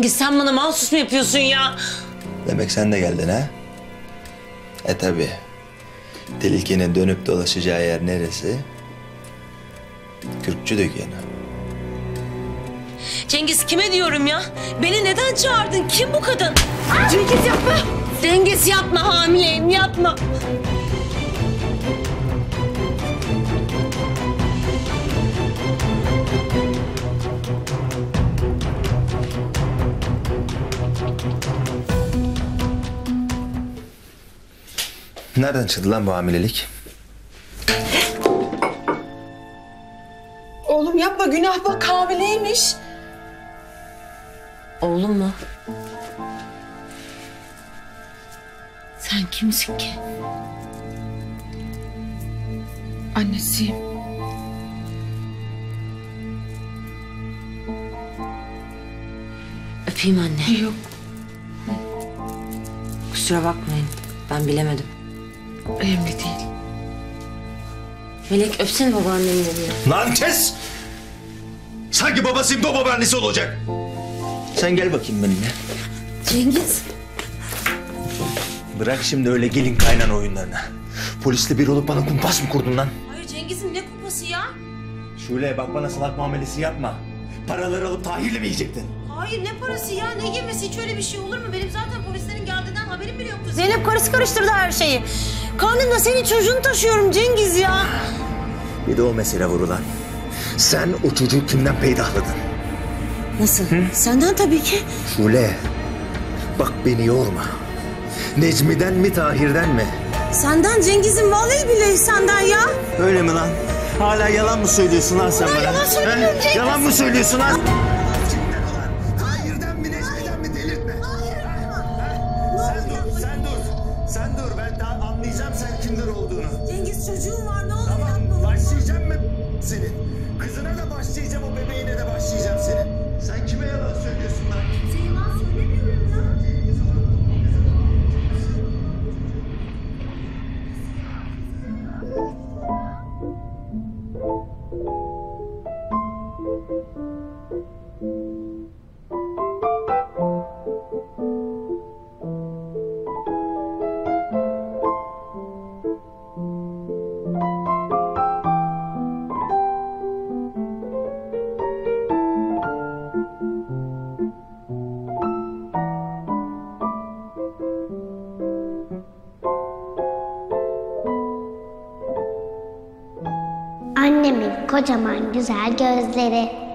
Cengiz sen bana mahsus mu yapıyorsun ya? Demek sen de geldin ha? E tabi. Tilkinin dönüp dolaşacağı yer neresi? Kürkçü dükkanı. Cengiz kime diyorum ya? Beni neden çağırdın? Kim bu kadın? Cengiz yapma. Cengiz yapma hamileyim yapma. Nereden çıktı lan bu hamilelik? Oğlum yapma günah bak hamileymiş. Oğlum mu? Sen kimsin ki? Annesiyim. Öpeyim anne. Yok. Kusura bakmayın. Ben bilemedim. Önemli değil. Melek öpsene babaannemin elini. Lan kes! Sanki babasıyım da babaannesi olacak. Sen gel bakayım benimle. Cengiz. Bırak şimdi öyle gelin kaynan oyunlarını. Polisle bir olup bana kumpas mı kurdun lan? Hayır Cengiz'in ne kupası ya? Şule bak bana salak muamelesi yapma. Paraları alıp Tahir'le mi yiyecektin? Hayır ne parası ya ne gemisi hiç öyle bir şey olur mu? Benim zaten polislerin geldiğinden haberim bile yoktu. Zeynep karısı karıştırdı her şeyi. Karnımda senin çocuğunu taşıyorum Cengiz ya. Bir de o mesele vurulan. Sen o çocuğu kimden peydahladın? Nasıl? Senden tabii ki. Şule, bak beni yorma. Necmi'den mi Tahir'den mi? Senden Cengiz'in vallahi billahi senden ya. Öyle mi lan? Hala yalan mı söylüyorsun lan sen Ulan bana? yalan söylemiyorum He? Cengiz. Yalan mı söylüyorsun lan? Kocaman güzel gözleri.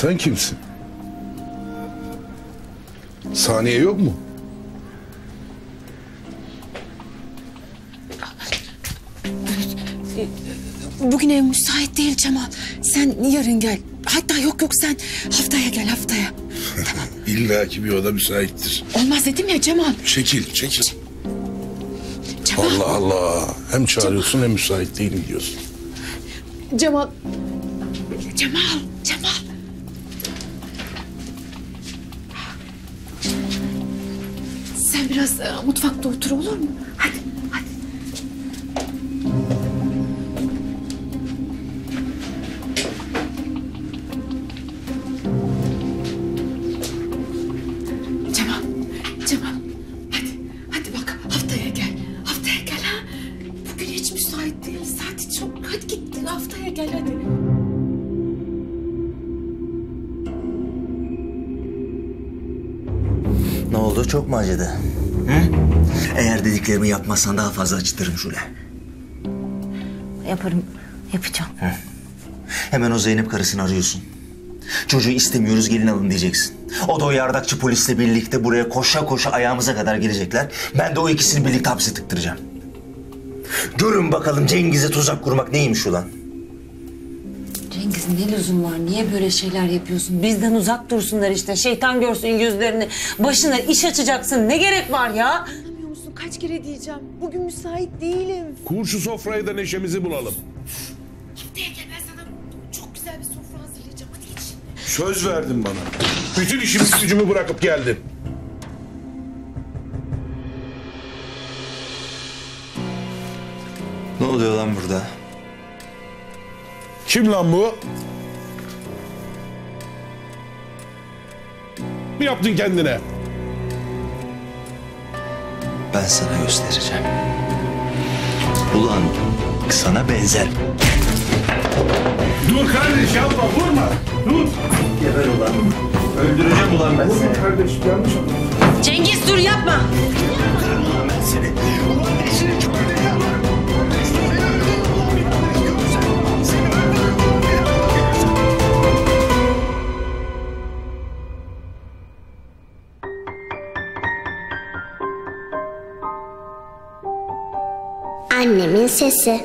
Sen kimsin? Saniye yok mu? Bugün ev müsait değil Cemal. Sen yarın gel. Hatta yok yok sen haftaya gel haftaya. İlla ki bir oda müsaittir. Olmaz dedim ya Cemal. Çekil, çekil. Cemal. Allah Allah. Hem çağırıyorsun hem müsait değilim diyorsun. Cemal. Cemal. Biraz e, mutfakta otur olur mu? Hadi. Yapmazsan daha fazla acıtırım Şule. Yaparım. Yapacağım. Hemen o Zeynep karısını arıyorsun. Çocuğu istemiyoruz gelin alın diyeceksin. O da o yardakçı polisle birlikte buraya koşa koşa ayağımıza kadar gelecekler. Ben de o ikisini birlikte hapse tıktıracağım. Görün bakalım Cengiz'e tuzak kurmak neymiş ulan. Cengiz ne lüzum var? Niye böyle şeyler yapıyorsun? Bizden uzak dursunlar işte. Şeytan görsün yüzlerini. Başına iş açacaksın. Ne gerek var ya? Kere diyeceğim. Bugün müsait değilim. Kur şu sofrayı da neşemizi bulalım. Haftaya gel ben sana çok güzel bir sofra hazırlayacağım. Hadi git şimdi. Söz verdin bana. Bütün işimi gücümü bırakıp geldim. Ne oluyor lan burada? Kim lan bu? Mi yaptın kendine? Ben sana göstereceğim. Ulan sana benzer. Dur kardeş yapma vurma. Dur. Geber ulan. Öldüreceğim ulan ben seni. kardeş yanlış Cengiz dur yapma. Ben seni. Ulan ben seni çok Annemin sesi.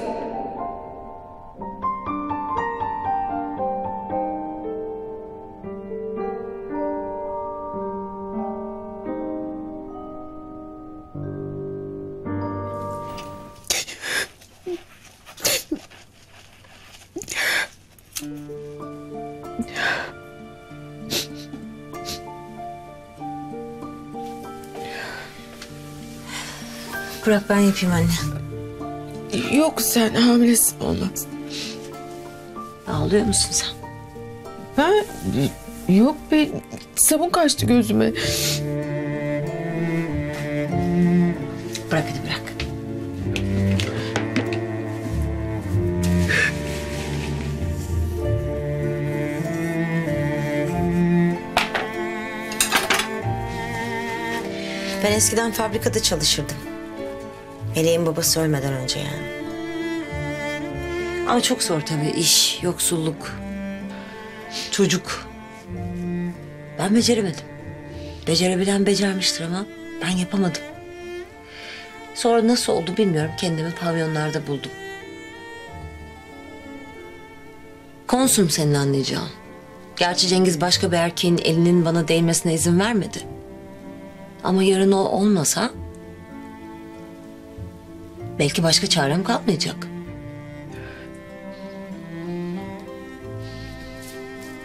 Bırak ben. Yok sen hamilesin olmaz. Ağlıyor musun sen? Ben yok be sabun kaçtı gözüme. Bırak hadi bırak. Ben eskiden fabrikada çalışırdım. Meleğin babası ölmeden önce yani. Ama çok zor tabii iş, yoksulluk, çocuk. Ben beceremedim. Becerebilen becermiştir ama ben yapamadım. Sonra nasıl oldu bilmiyorum. Kendimi pavyonlarda buldum. Konsum senin anlayacağın. Gerçi Cengiz başka bir erkeğin elinin bana değmesine izin vermedi. Ama yarın o olmasa... Belki başka çarem kalmayacak.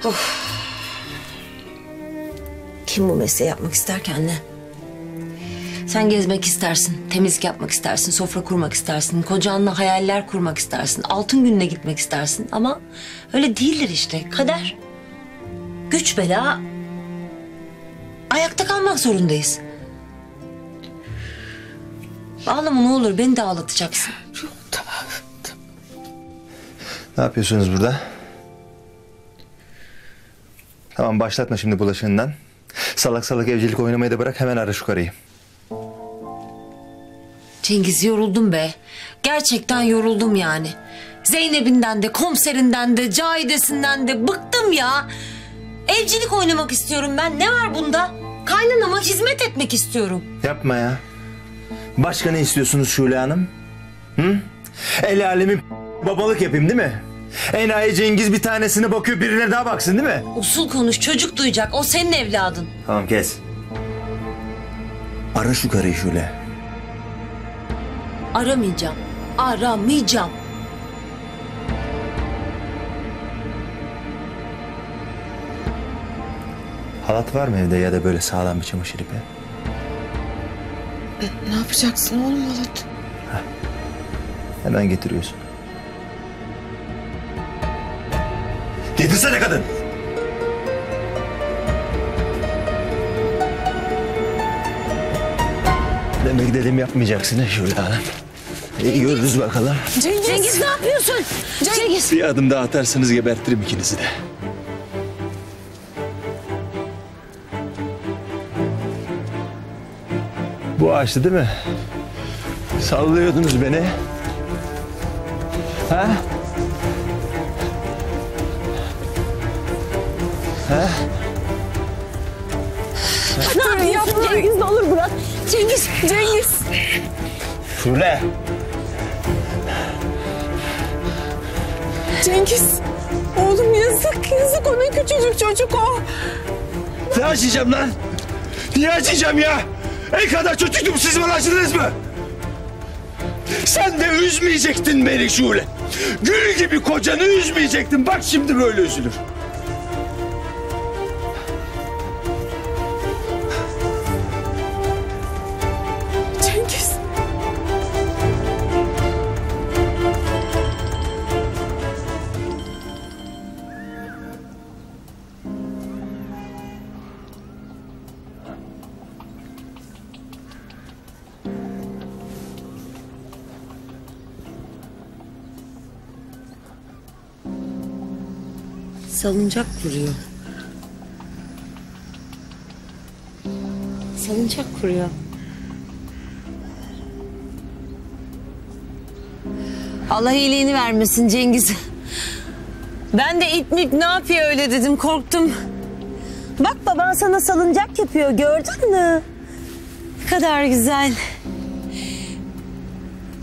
Of. Kim bu mesleği yapmak ister ki anne? Sen gezmek istersin, temizlik yapmak istersin, sofra kurmak istersin, kocanla hayaller kurmak istersin, altın gününe gitmek istersin ama öyle değildir işte kader. Güç bela ayakta kalmak zorundayız. Ağlama ne olur beni de ağlatacaksın. Ne yapıyorsunuz burada? Tamam başlatma şimdi bulaşığından. Salak salak evcilik oynamayı da bırak hemen ara şu karıyı. Cengiz yoruldum be. Gerçekten yoruldum yani. Zeynep'inden de, komiserinden de, Cahide'sinden de bıktım ya. Evcilik oynamak istiyorum ben. Ne var bunda? Kaynanama hizmet etmek istiyorum. Yapma ya. Başka ne istiyorsunuz Şule Hanım? Hı? El alemin babalık yapayım değil mi? Enayi Cengiz bir tanesine bakıyor birine daha baksın değil mi? Usul konuş çocuk duyacak. O senin evladın. Tamam kes. Ara şu karıyı Şule. Aramayacağım. Aramayacağım. Halat var mı evde ya da böyle sağlam bir çamaşır ipi? Ne yapacaksın oğlum Halat? Hemen getiriyorsun. Getirsene kadın. Demek dedim yapmayacaksın ha Şule Hanım. İyi görürüz bakalım. Cengiz. Cengiz ne yapıyorsun? Cengiz. Bir adım daha atarsanız gebertirim ikinizi de. Bu ağaçtı değil mi? Sallıyordunuz beni. Ha? Ha? Ne yapıyorsun Cengiz? Ne olur bırak. Cengiz. Cengiz. Şule. Cengiz. Oğlum yazık yazık ona küçücük çocuk o. Ne açacağım lan? Niye açacağım ya? En kadar çocuktum siz bana açtınız mı? Sen de üzmeyecektin beni Şule. Gül gibi kocanı üzmeyecektin. Bak şimdi böyle üzülür. Salıncak kuruyor. Salıncak kuruyor. Allah iyiliğini vermesin Cengiz. Ben de itmik ne yapıyor öyle dedim korktum. Bak baban sana salıncak yapıyor gördün mü? Ne kadar güzel.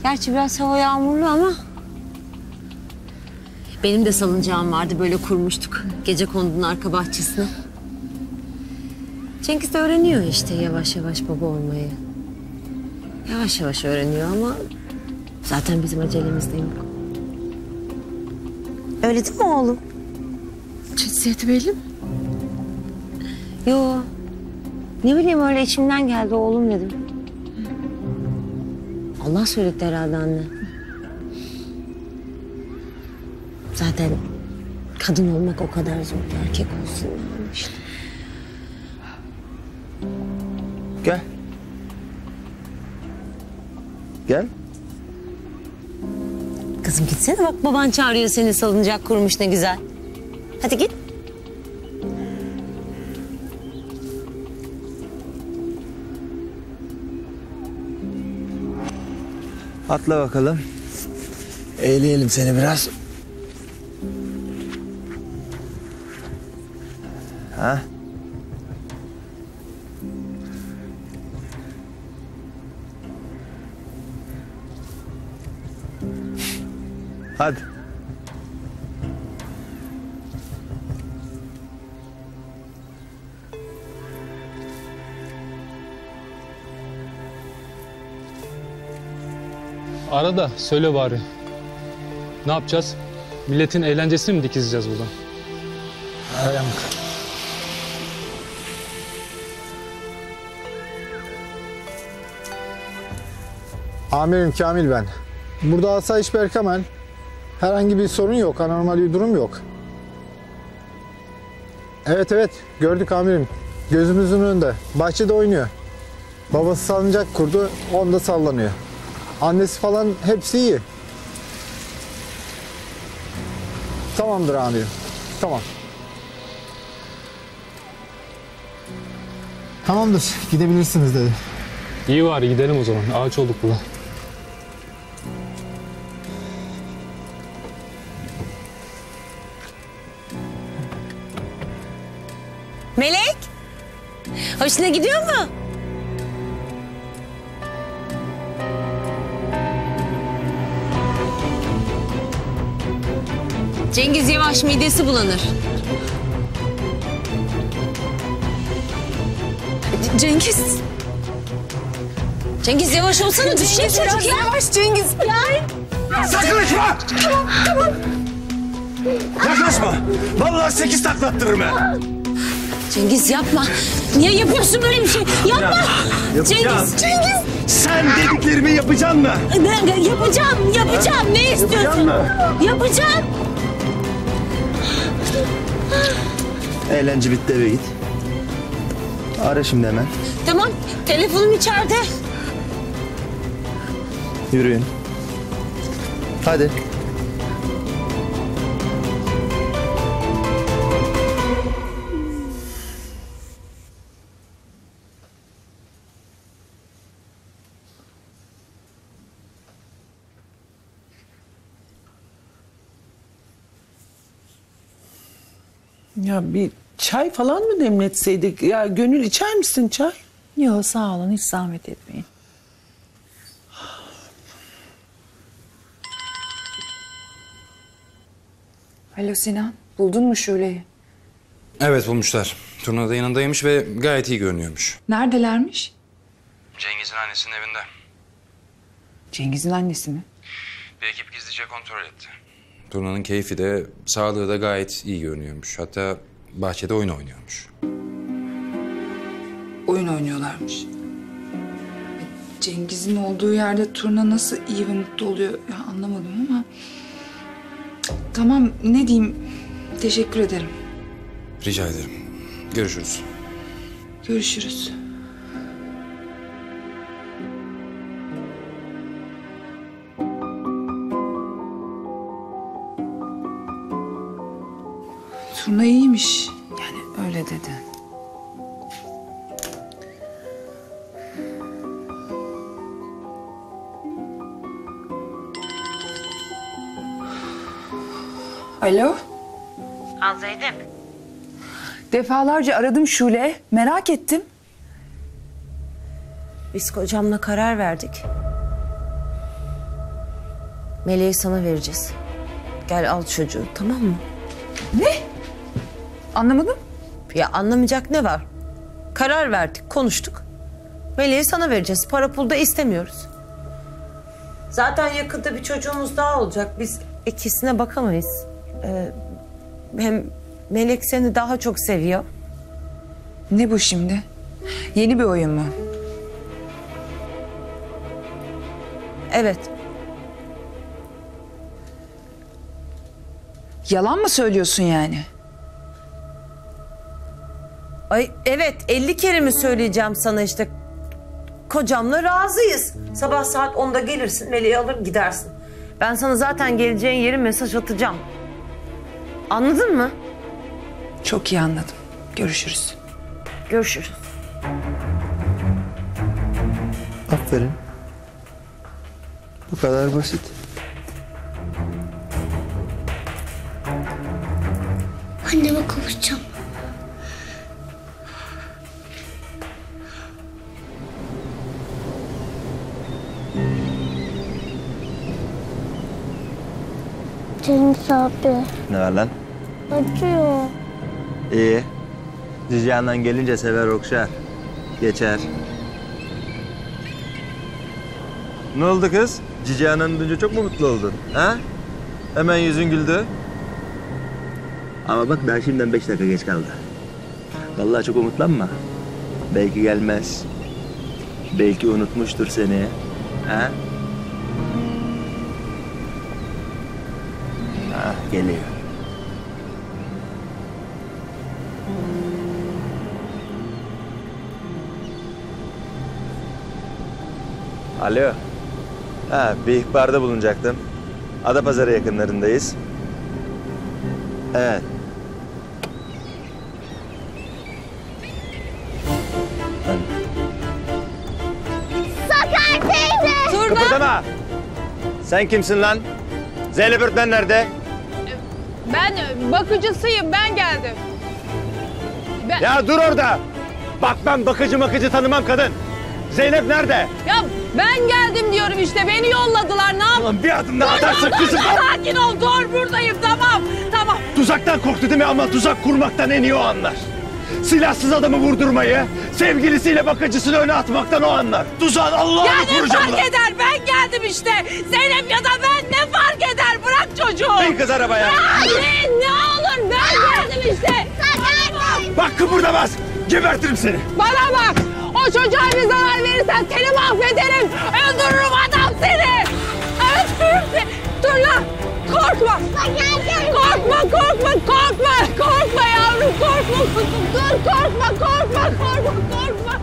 Gerçi biraz hava yağmurlu ama. Benim de salıncağım vardı böyle kurmuştuk. Gece kondunun arka bahçesine. Cengiz de öğreniyor işte yavaş yavaş baba olmayı. Yavaş yavaş öğreniyor ama zaten bizim acelemiz de yok. Öyle değil mi oğlum? Cinsiyeti belli mi? Yo. Ne bileyim öyle içimden geldi oğlum dedim. Allah söyledi herhalde anne. Zaten kadın olmak o kadar zor ki erkek olsun yani işte. Gel. Gel. Kızım gitsene bak baban çağırıyor seni salıncak kurmuş ne güzel. Hadi git. Atla bakalım. Eğleyelim seni biraz. Ha? Hadi. Ara da söyle bari. Ne yapacağız? Milletin eğlencesini mi dikizleyeceğiz buradan? Ayağım. Amirim Kamil ben. Burada asayiş Berkemen. Herhangi bir sorun yok, anormal bir durum yok. Evet evet, gördük amirim. Gözümüzün önünde. Bahçede oynuyor. Babası salıncak kurdu, onda sallanıyor. Annesi falan hepsi iyi. Tamamdır amirim. Tamam. Tamamdır, gidebilirsiniz dedi. İyi var gidelim o zaman. Ağaç olduk burada. Hoşuna gidiyor mu? Cengiz yavaş midesi bulanır. C- Cengiz. Cengiz yavaş olsana düşecek çocuk ya. Yavaş Cengiz. Saklaşma! Yaklaşma! Vallahi sekiz taklattırırım ha! Cengiz yapma. Niye yapıyorsun böyle bir şey? Yapma. Yapacağım. Cengiz. Cengiz. Sen dediklerimi yapacaksın mı? Ben yapacağım, yapacağım. Ne istiyorsun? Yapacağım. Eğlence bitti eve git. Ara şimdi hemen. Tamam, telefonum içeride. Yürüyün. Hadi. Ya bir çay falan mı demletseydik? Ya Gönül içer misin çay? Yok sağ olun hiç zahmet etmeyin. Alo Sinan, buldun mu Şule'yi? Evet bulmuşlar. Turnada yanındaymış ve gayet iyi görünüyormuş. Neredelermiş? Cengiz'in annesinin evinde. Cengiz'in annesi mi? Bir ekip gizlice kontrol etti. Turnanın keyfi de sağlığı da gayet iyi görünüyormuş. Hatta bahçede oyun oynuyormuş. Oyun oynuyorlarmış. Cengiz'in olduğu yerde turna nasıl iyi ve mutlu oluyor ya anlamadım ama... Tamam ne diyeyim teşekkür ederim. Rica ederim. Görüşürüz. Görüşürüz. Turna iyiymiş. Yani öyle dedi. Alo? Al Zeynep. Defalarca aradım Şule. Merak ettim. Biz kocamla karar verdik. Meleği sana vereceğiz. Gel al çocuğu tamam mı? Ne? Anlamadım. Ya anlamayacak ne var? Karar verdik, konuştuk. Meleği sana vereceğiz. Para pul da istemiyoruz. Zaten yakında bir çocuğumuz daha olacak. Biz ikisine bakamayız. Ee, hem Melek seni daha çok seviyor. Ne bu şimdi? Yeni bir oyun mu? Evet. Yalan mı söylüyorsun yani? Ay evet 50 kere mi söyleyeceğim sana işte. Kocamla razıyız. Sabah saat 10'da gelirsin Meleği alır gidersin. Ben sana zaten geleceğin yeri mesaj atacağım. Anladın mı? Çok iyi anladım. Görüşürüz. Görüşürüz. Aferin. Bu kadar basit. Anneme kavuşacağım. Abi Ne var lan? acıyor. İyi. Cici anan gelince sever okşar. Geçer. Ne oldu kız? Cici anan duyunca çok mu mutlu oldun? Ha? Hemen yüzün güldü. Ama bak daha şimdiden beş dakika geç kaldı. Vallahi çok umutlanma. Belki gelmez. Belki unutmuştur seni. Ha? Geliyor. Alo. Ha, bir ihbarda bulunacaktım. Adapazarı yakınlarındayız. Evet. Sakar teyze! Dur Kıpırdama! Sen kimsin lan? Zeynep öğretmen nerede? Ben bakıcısıyım ben geldim. Ben... Ya dur orada. Bak ben bakıcı makıcı tanımam kadın. Zeynep nerede? Ya ben geldim diyorum işte beni yolladılar ne yap? Ulan bir adım daha dur, kızım. Sakin ol dur buradayım tamam tamam. Tuzaktan korktu değil mi ama tuzak kurmaktan en iyi o anlar. Silahsız adamı vurdurmayı, sevgilisiyle bakıcısını öne atmaktan o anlar. Tuzağın Allah'ını Ya ne kuracağım fark lan. eder ben geldim işte. Zeynep ya da ben fark eder bırak çocuğu. Bin kız arabaya. Ya ne, olur ben geldim işte. Tamam. Bak kıpırdamaz. Gebertirim seni. Bana bak. O çocuğa bir zarar verirsen seni mahvederim. Öldürürüm adam seni. Öldürürüm seni. Dur lan. Korkma. Korkma, korkma, korkma. Korkma yavrum, korkma. Dur, korkma, korkma, korkma, korkma.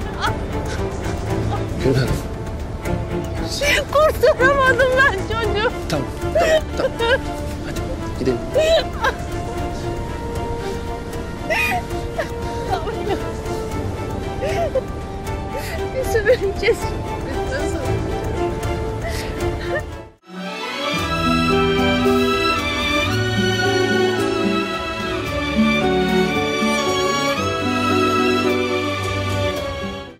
Gönül Hanım. Kurtaramadım ben çocuğu. Tamam, tamam, tamam. Hadi gidelim. Biz öleceğiz.